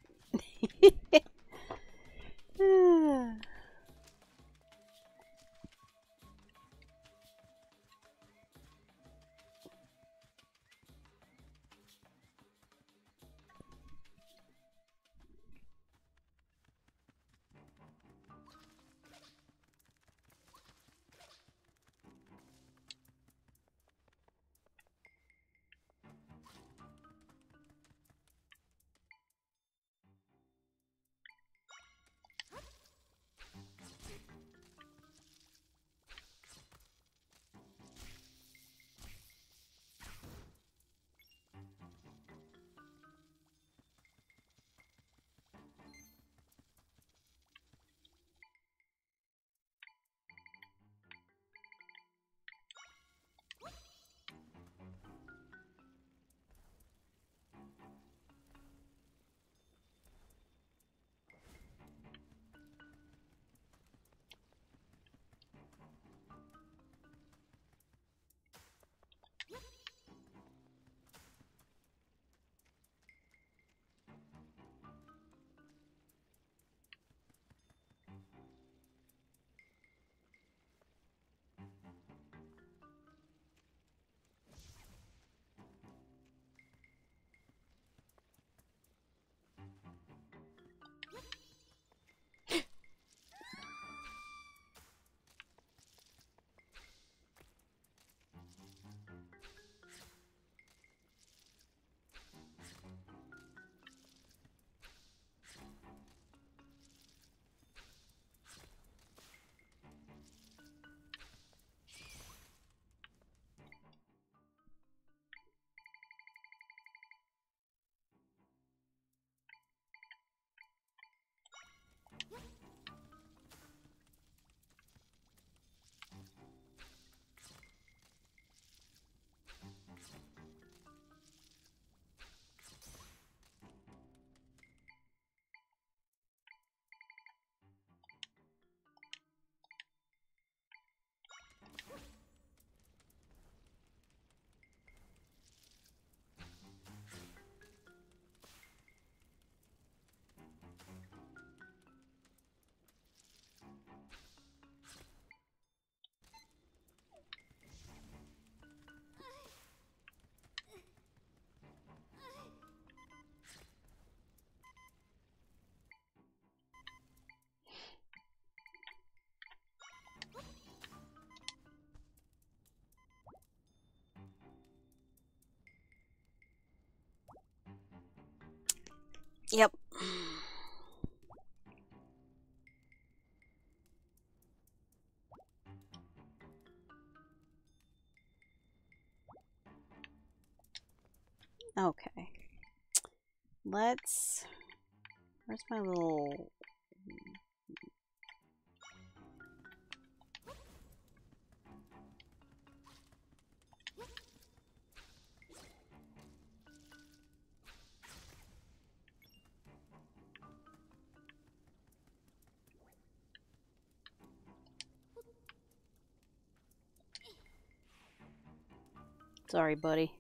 Yep. Okay. Let's... Where's my little... Sorry, buddy.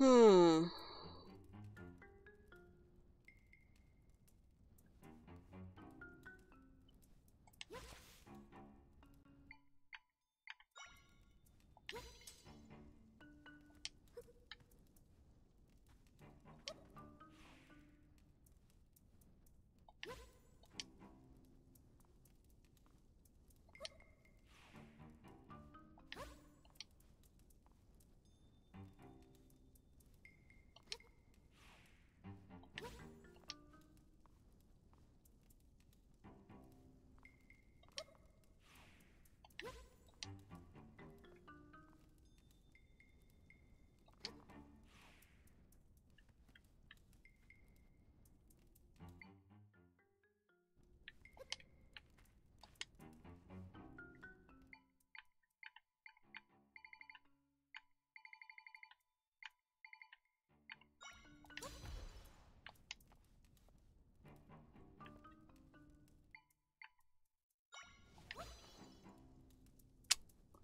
Hmm.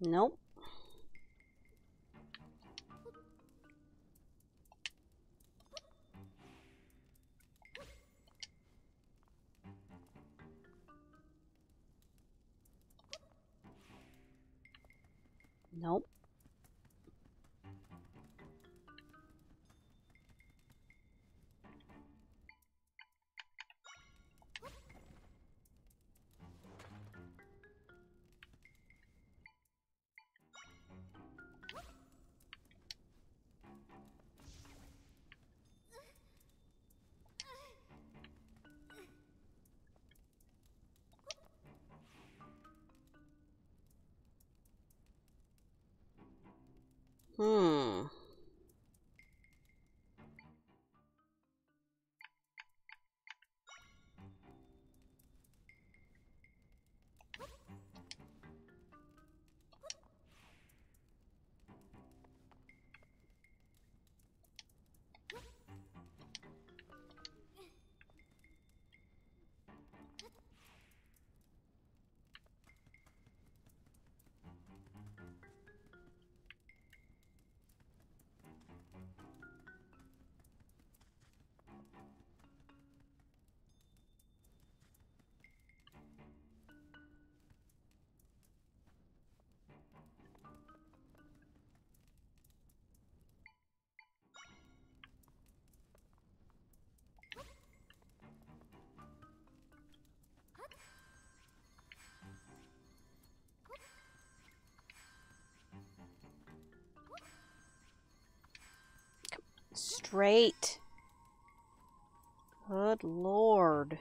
Nope. Hmm. Straight. Good lord.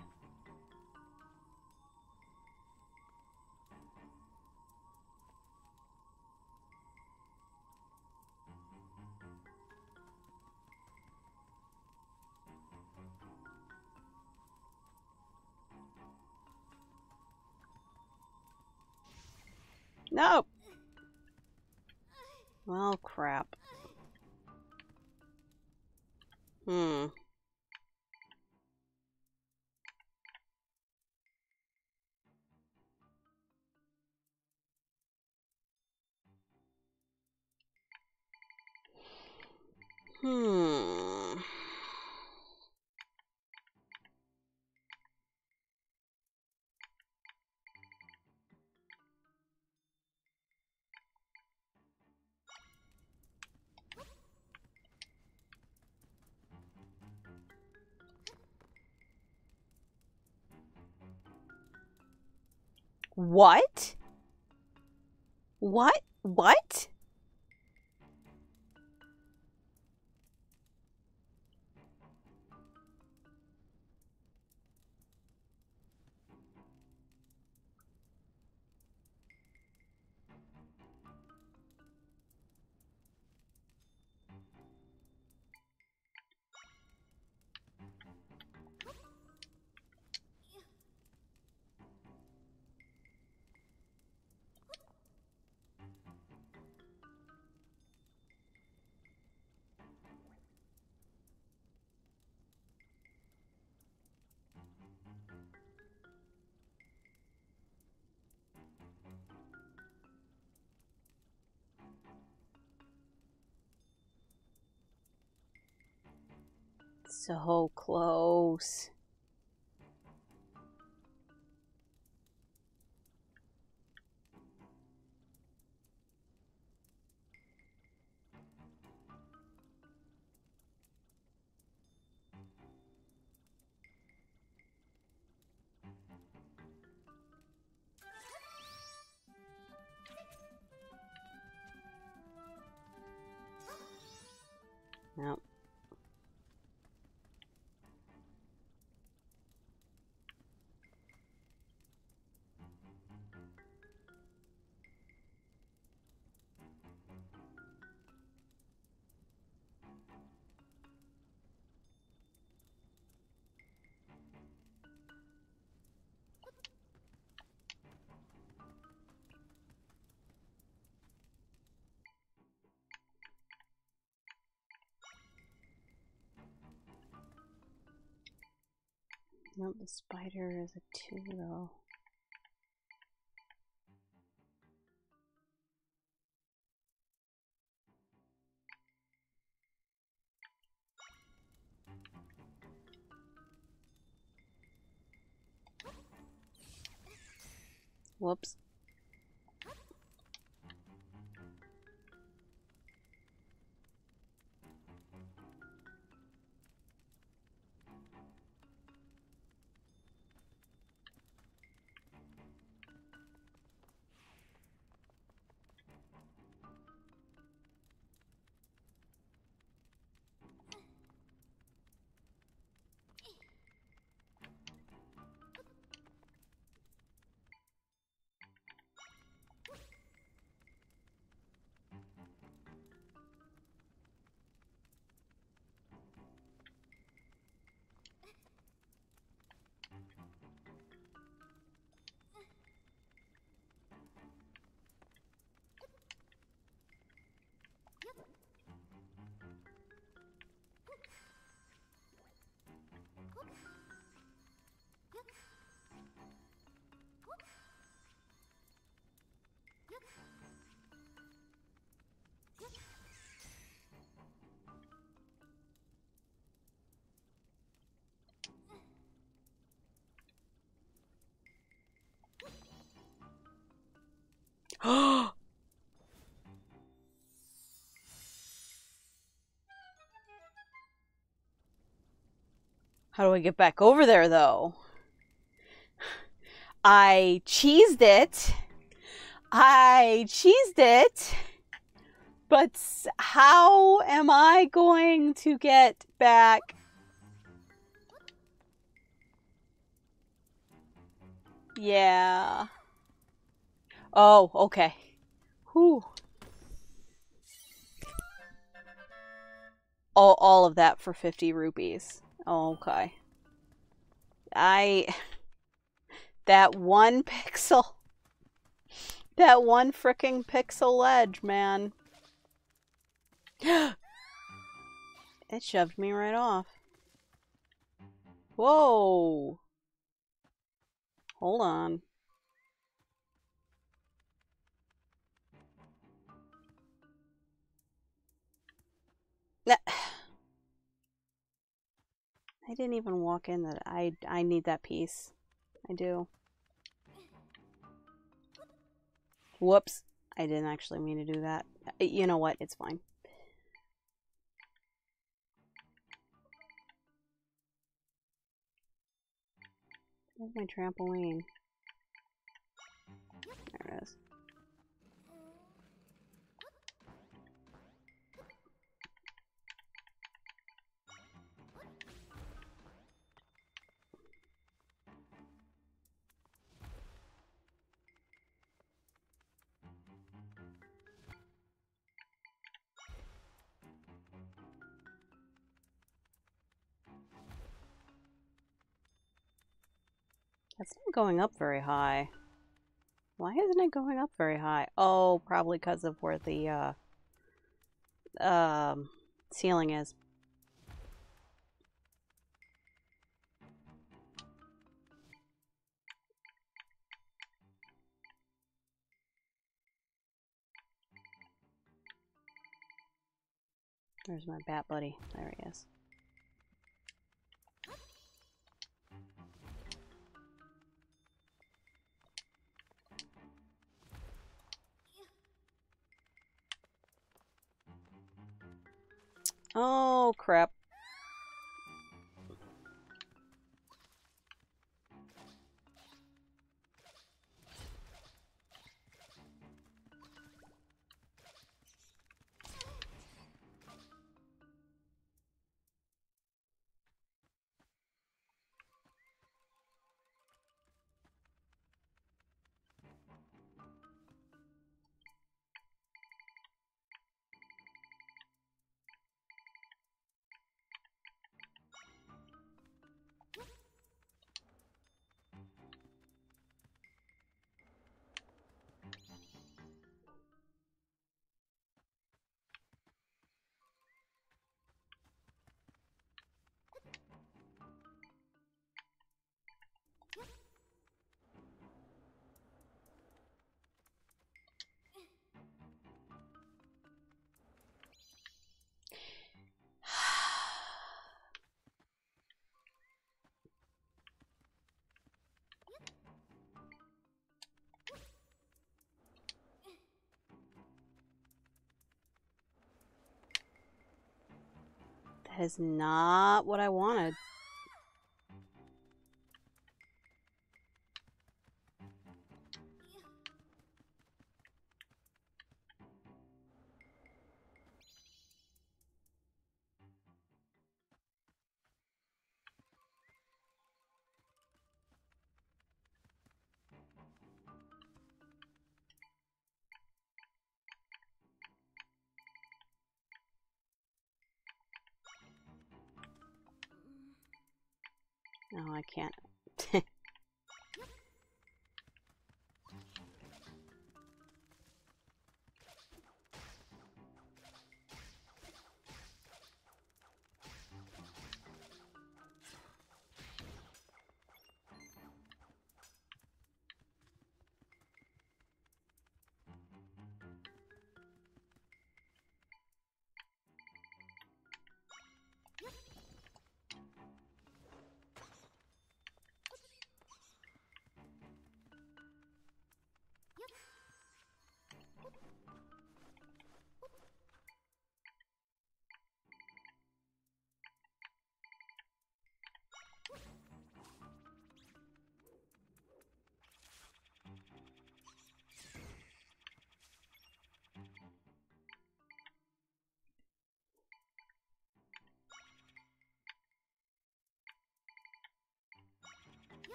No. Well, crap. Hmm. Hmm. What? What? What? So close. Nope, the spider is a two though. Whoops. *gasps* How do I get back over there, though? I cheesed it. I cheesed it. But how am I going to get back? Yeah. Oh, okay. Whew. All, all of that for 50 rupees. Okay. I... *laughs* That one pixel. *laughs* That one freaking pixel ledge, man. *gasps* it shoved me right off. Whoa. Hold on. *sighs* I didn't even walk in that I I need that piece. I do. Whoops. I didn't actually mean to do that. You know what? It's fine. Where's my trampoline? There it is. That's not going up very high. Why isn't it going up very high? Oh, probably because of where the uh, um, ceiling is. There's my bat buddy. There he is. Oh, crap. That is not what I wanted. Can't.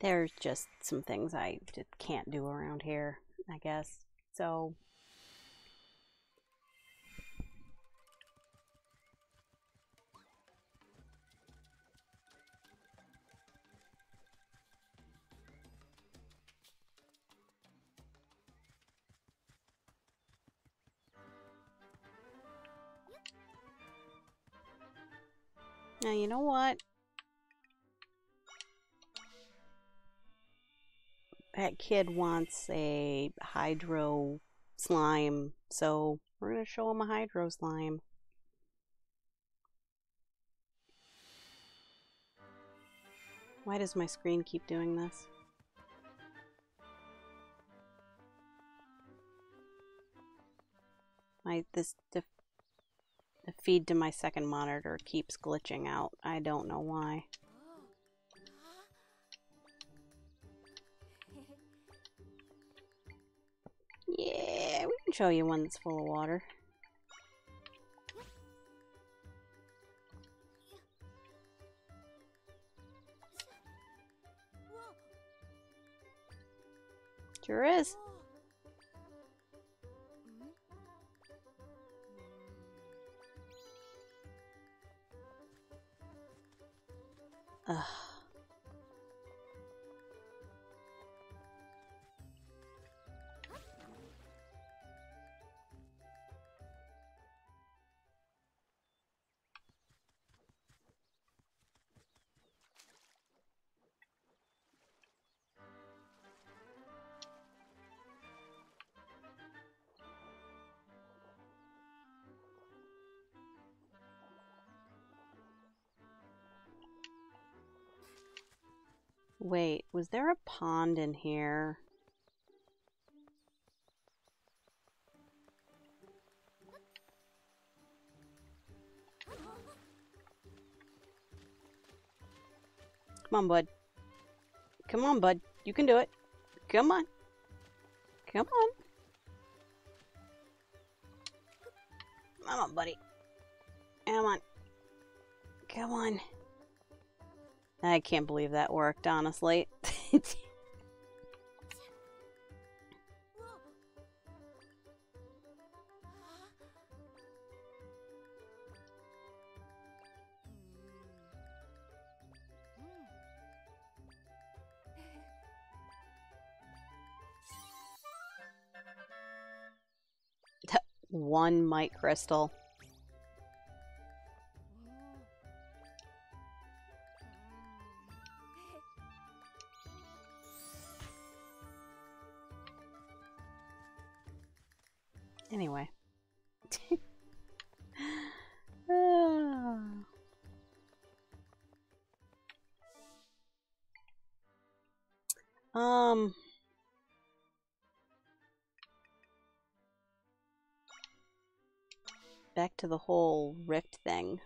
There's just some things I just can't do around here, I guess. So kid wants a hydro slime, so we're going to show him a hydro slime. Why does my screen keep doing this? My this the feed to my second monitor keeps glitching out. I don't know why. Can show you one that's full of water. Sure is. Ugh. Wait, was there a pond in here? Come on, bud. Come on, bud. You can do it. Come on. Come on. Come on, buddy. Come on. Come on. I can't believe that worked, honestly. *laughs* One might crystal. Anyway. *sighs* um back to the whole rift thing.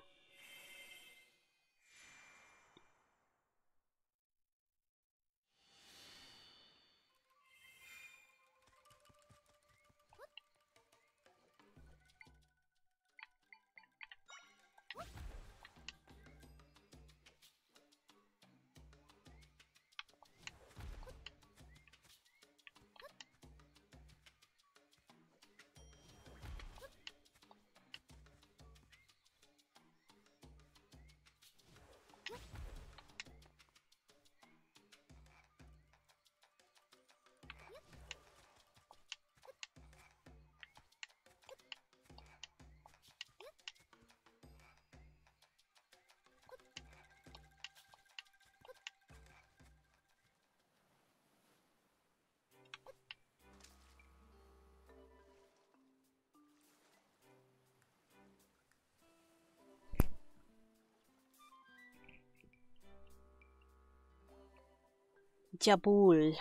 djabul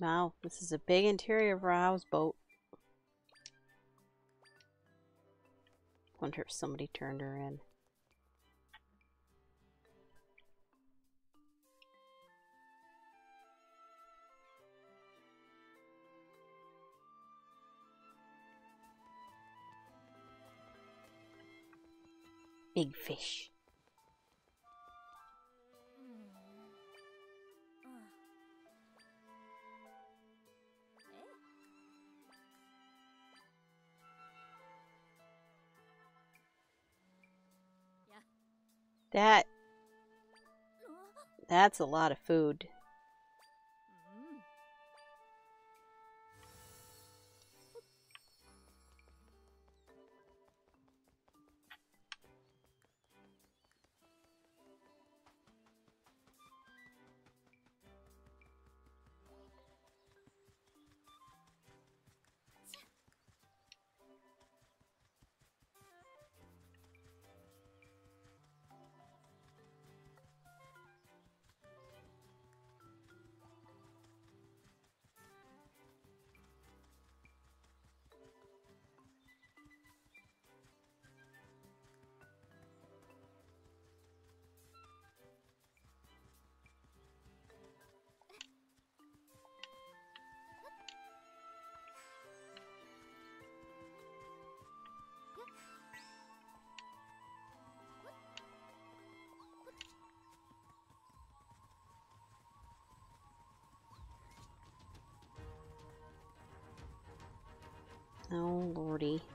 Wow, this is a big interior for a houseboat. Wonder if somebody turned her in. Big fish. That that's a lot of food. Oh,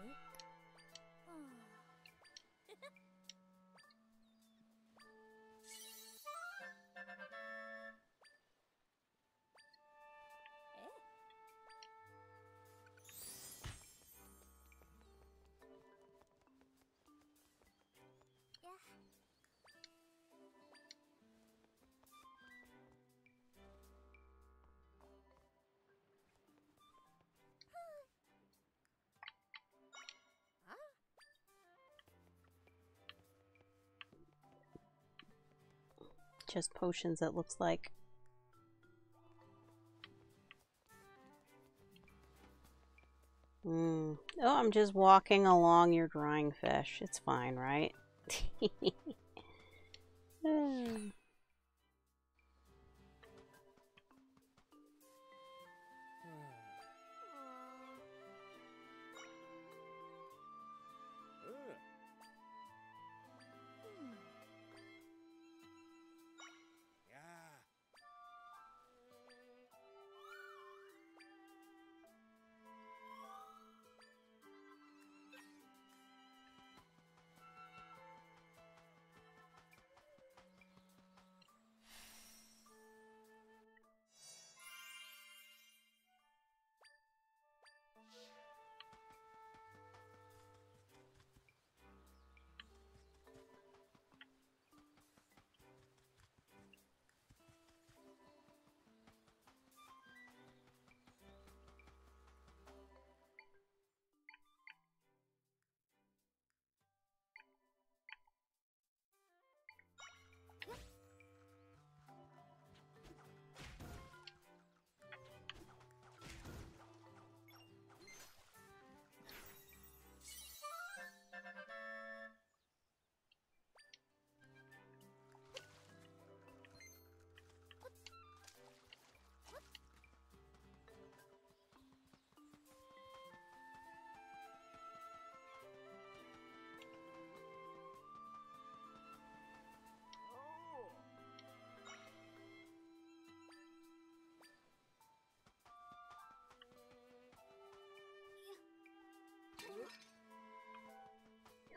Huh? Just potions, it looks like. Mm. Oh, I'm just walking along your drying fish. It's fine, right? *laughs*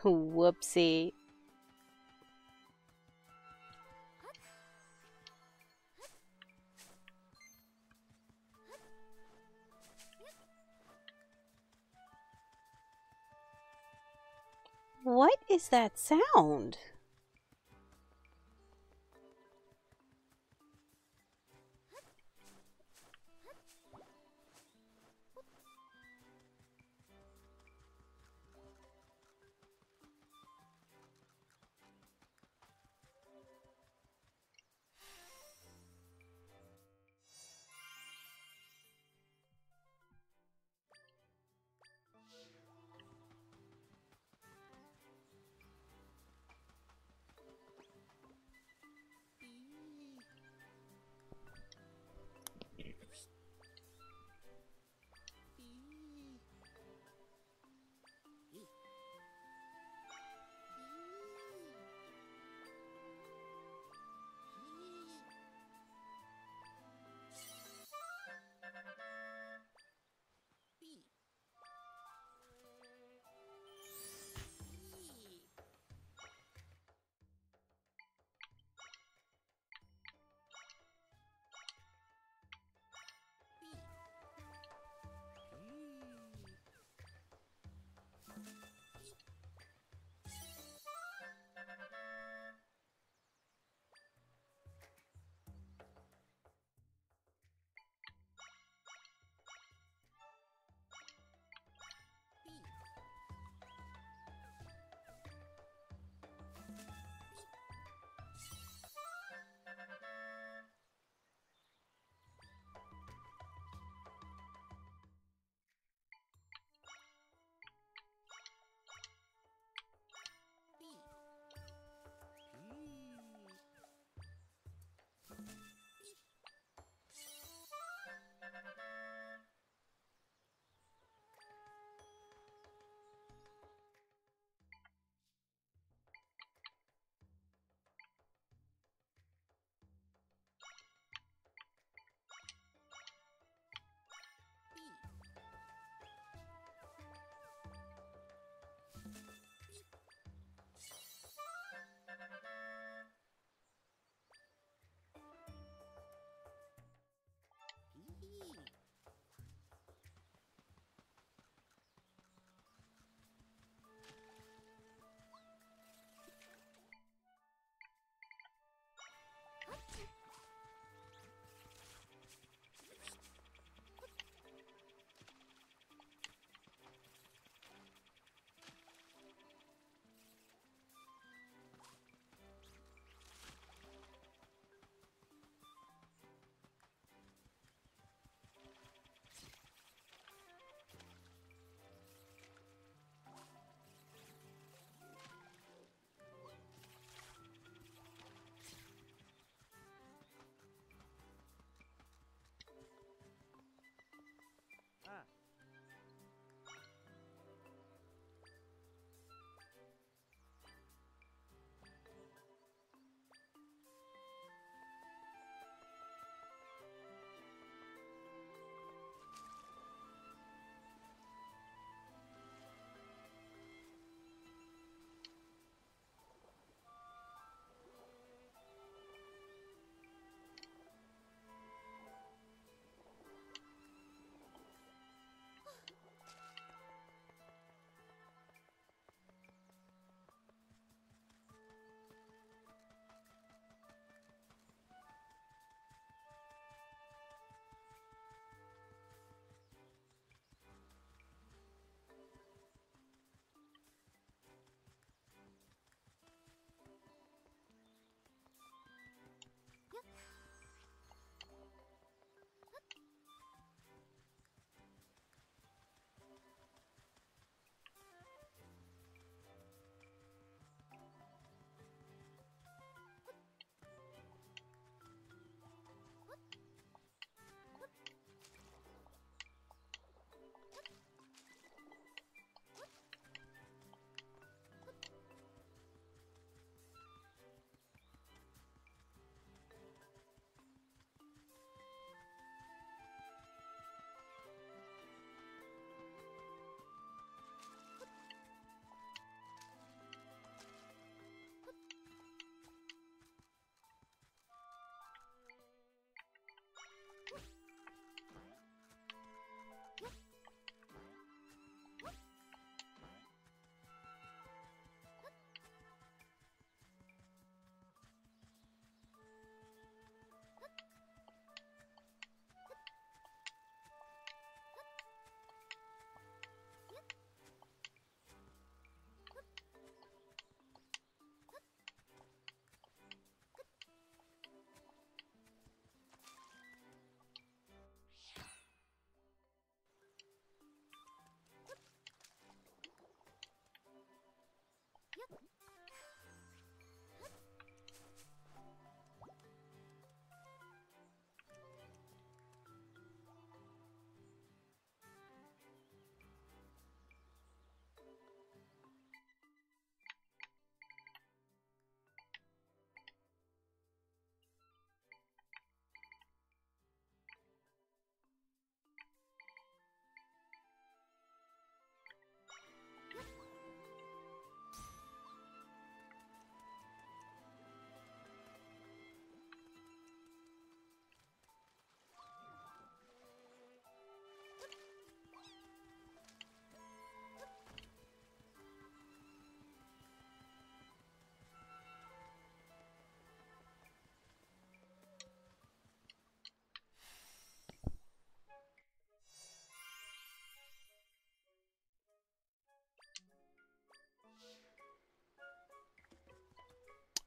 Whoopsie. What is that sound?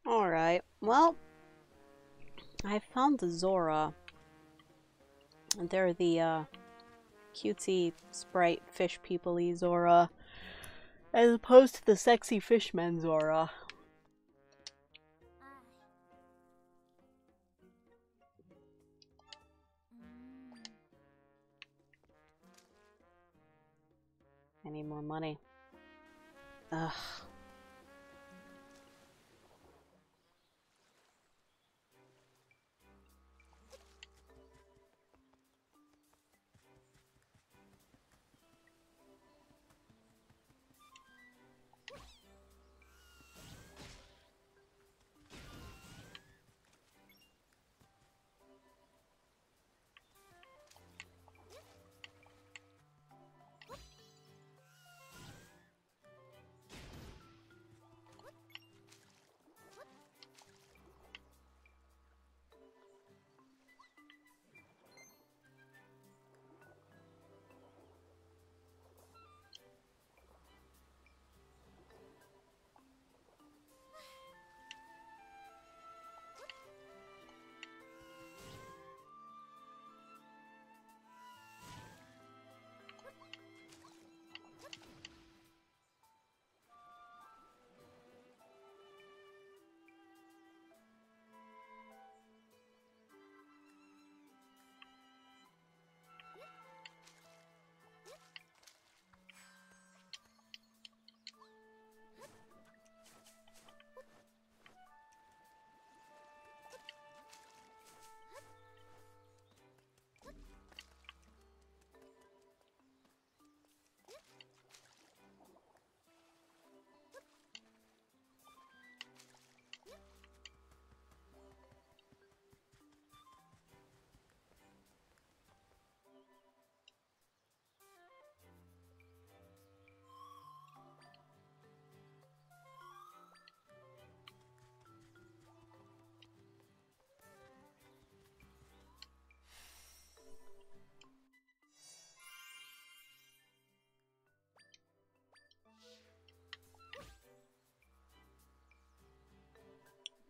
Alright, well, I found the Zora. They're the uh, cutesy sprite fish people Zora, as opposed to the sexy fishman Zora. I need more money. Ugh.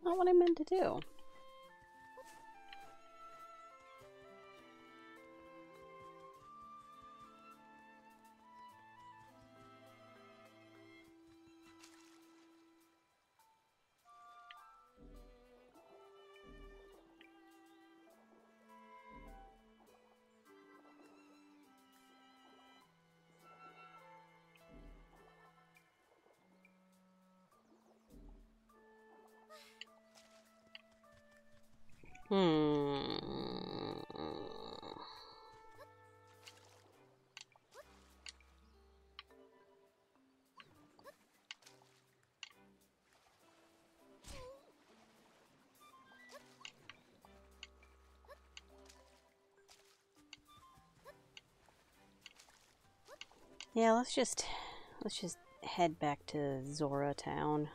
Not what I meant to do. Yeah, let's just let's just head back to Zora Town.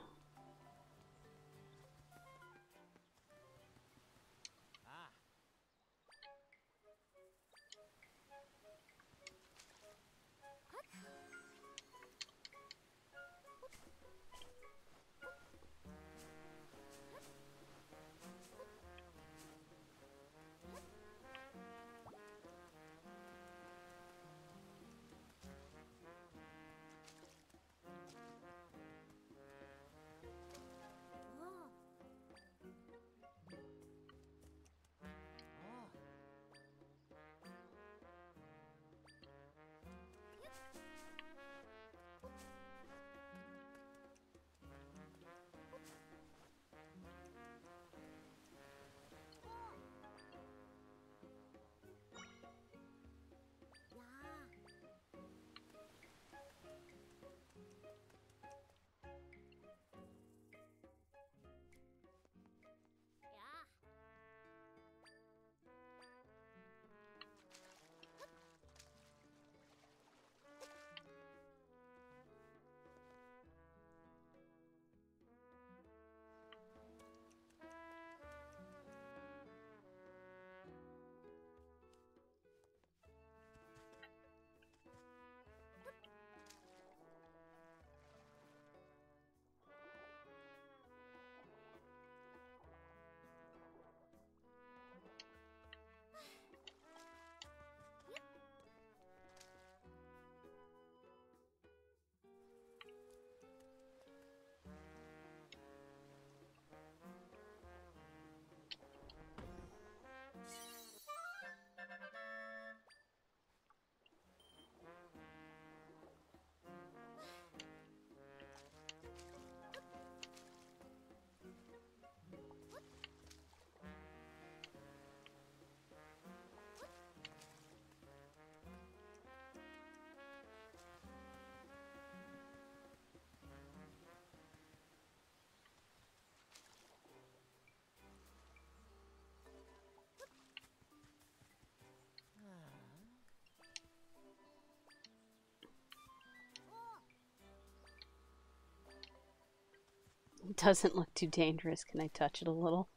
Doesn't look too dangerous. Can I touch it a little?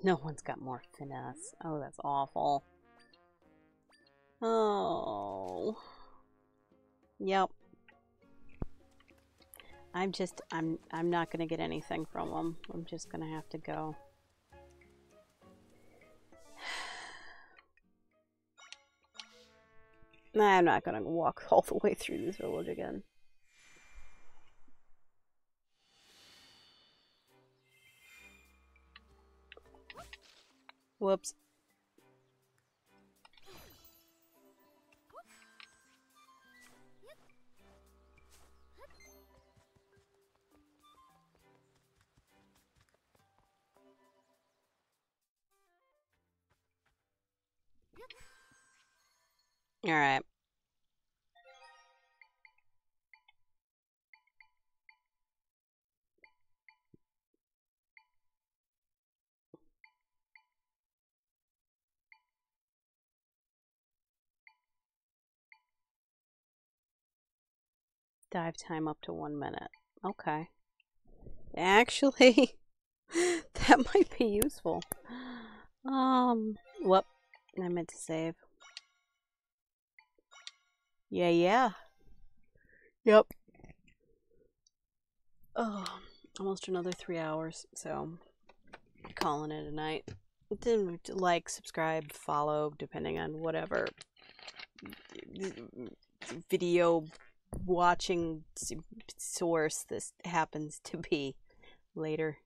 *laughs* No one's got more finesse. Oh, that's awful. Oh. Yep. I'm just I'm I'm not going to get anything from them. I'm just going to have to go. *sighs* I'm not going to walk *laughs* all the way through this village again. Whoops. All right. Dive time up to one minute. Okay. Actually, *laughs* that might be useful. Um, whoop. I meant to save. Yeah, yeah. Yep. Oh, almost another three hours, so calling it a night. Didn't Like, subscribe, follow, depending on whatever video watching source this happens to be later.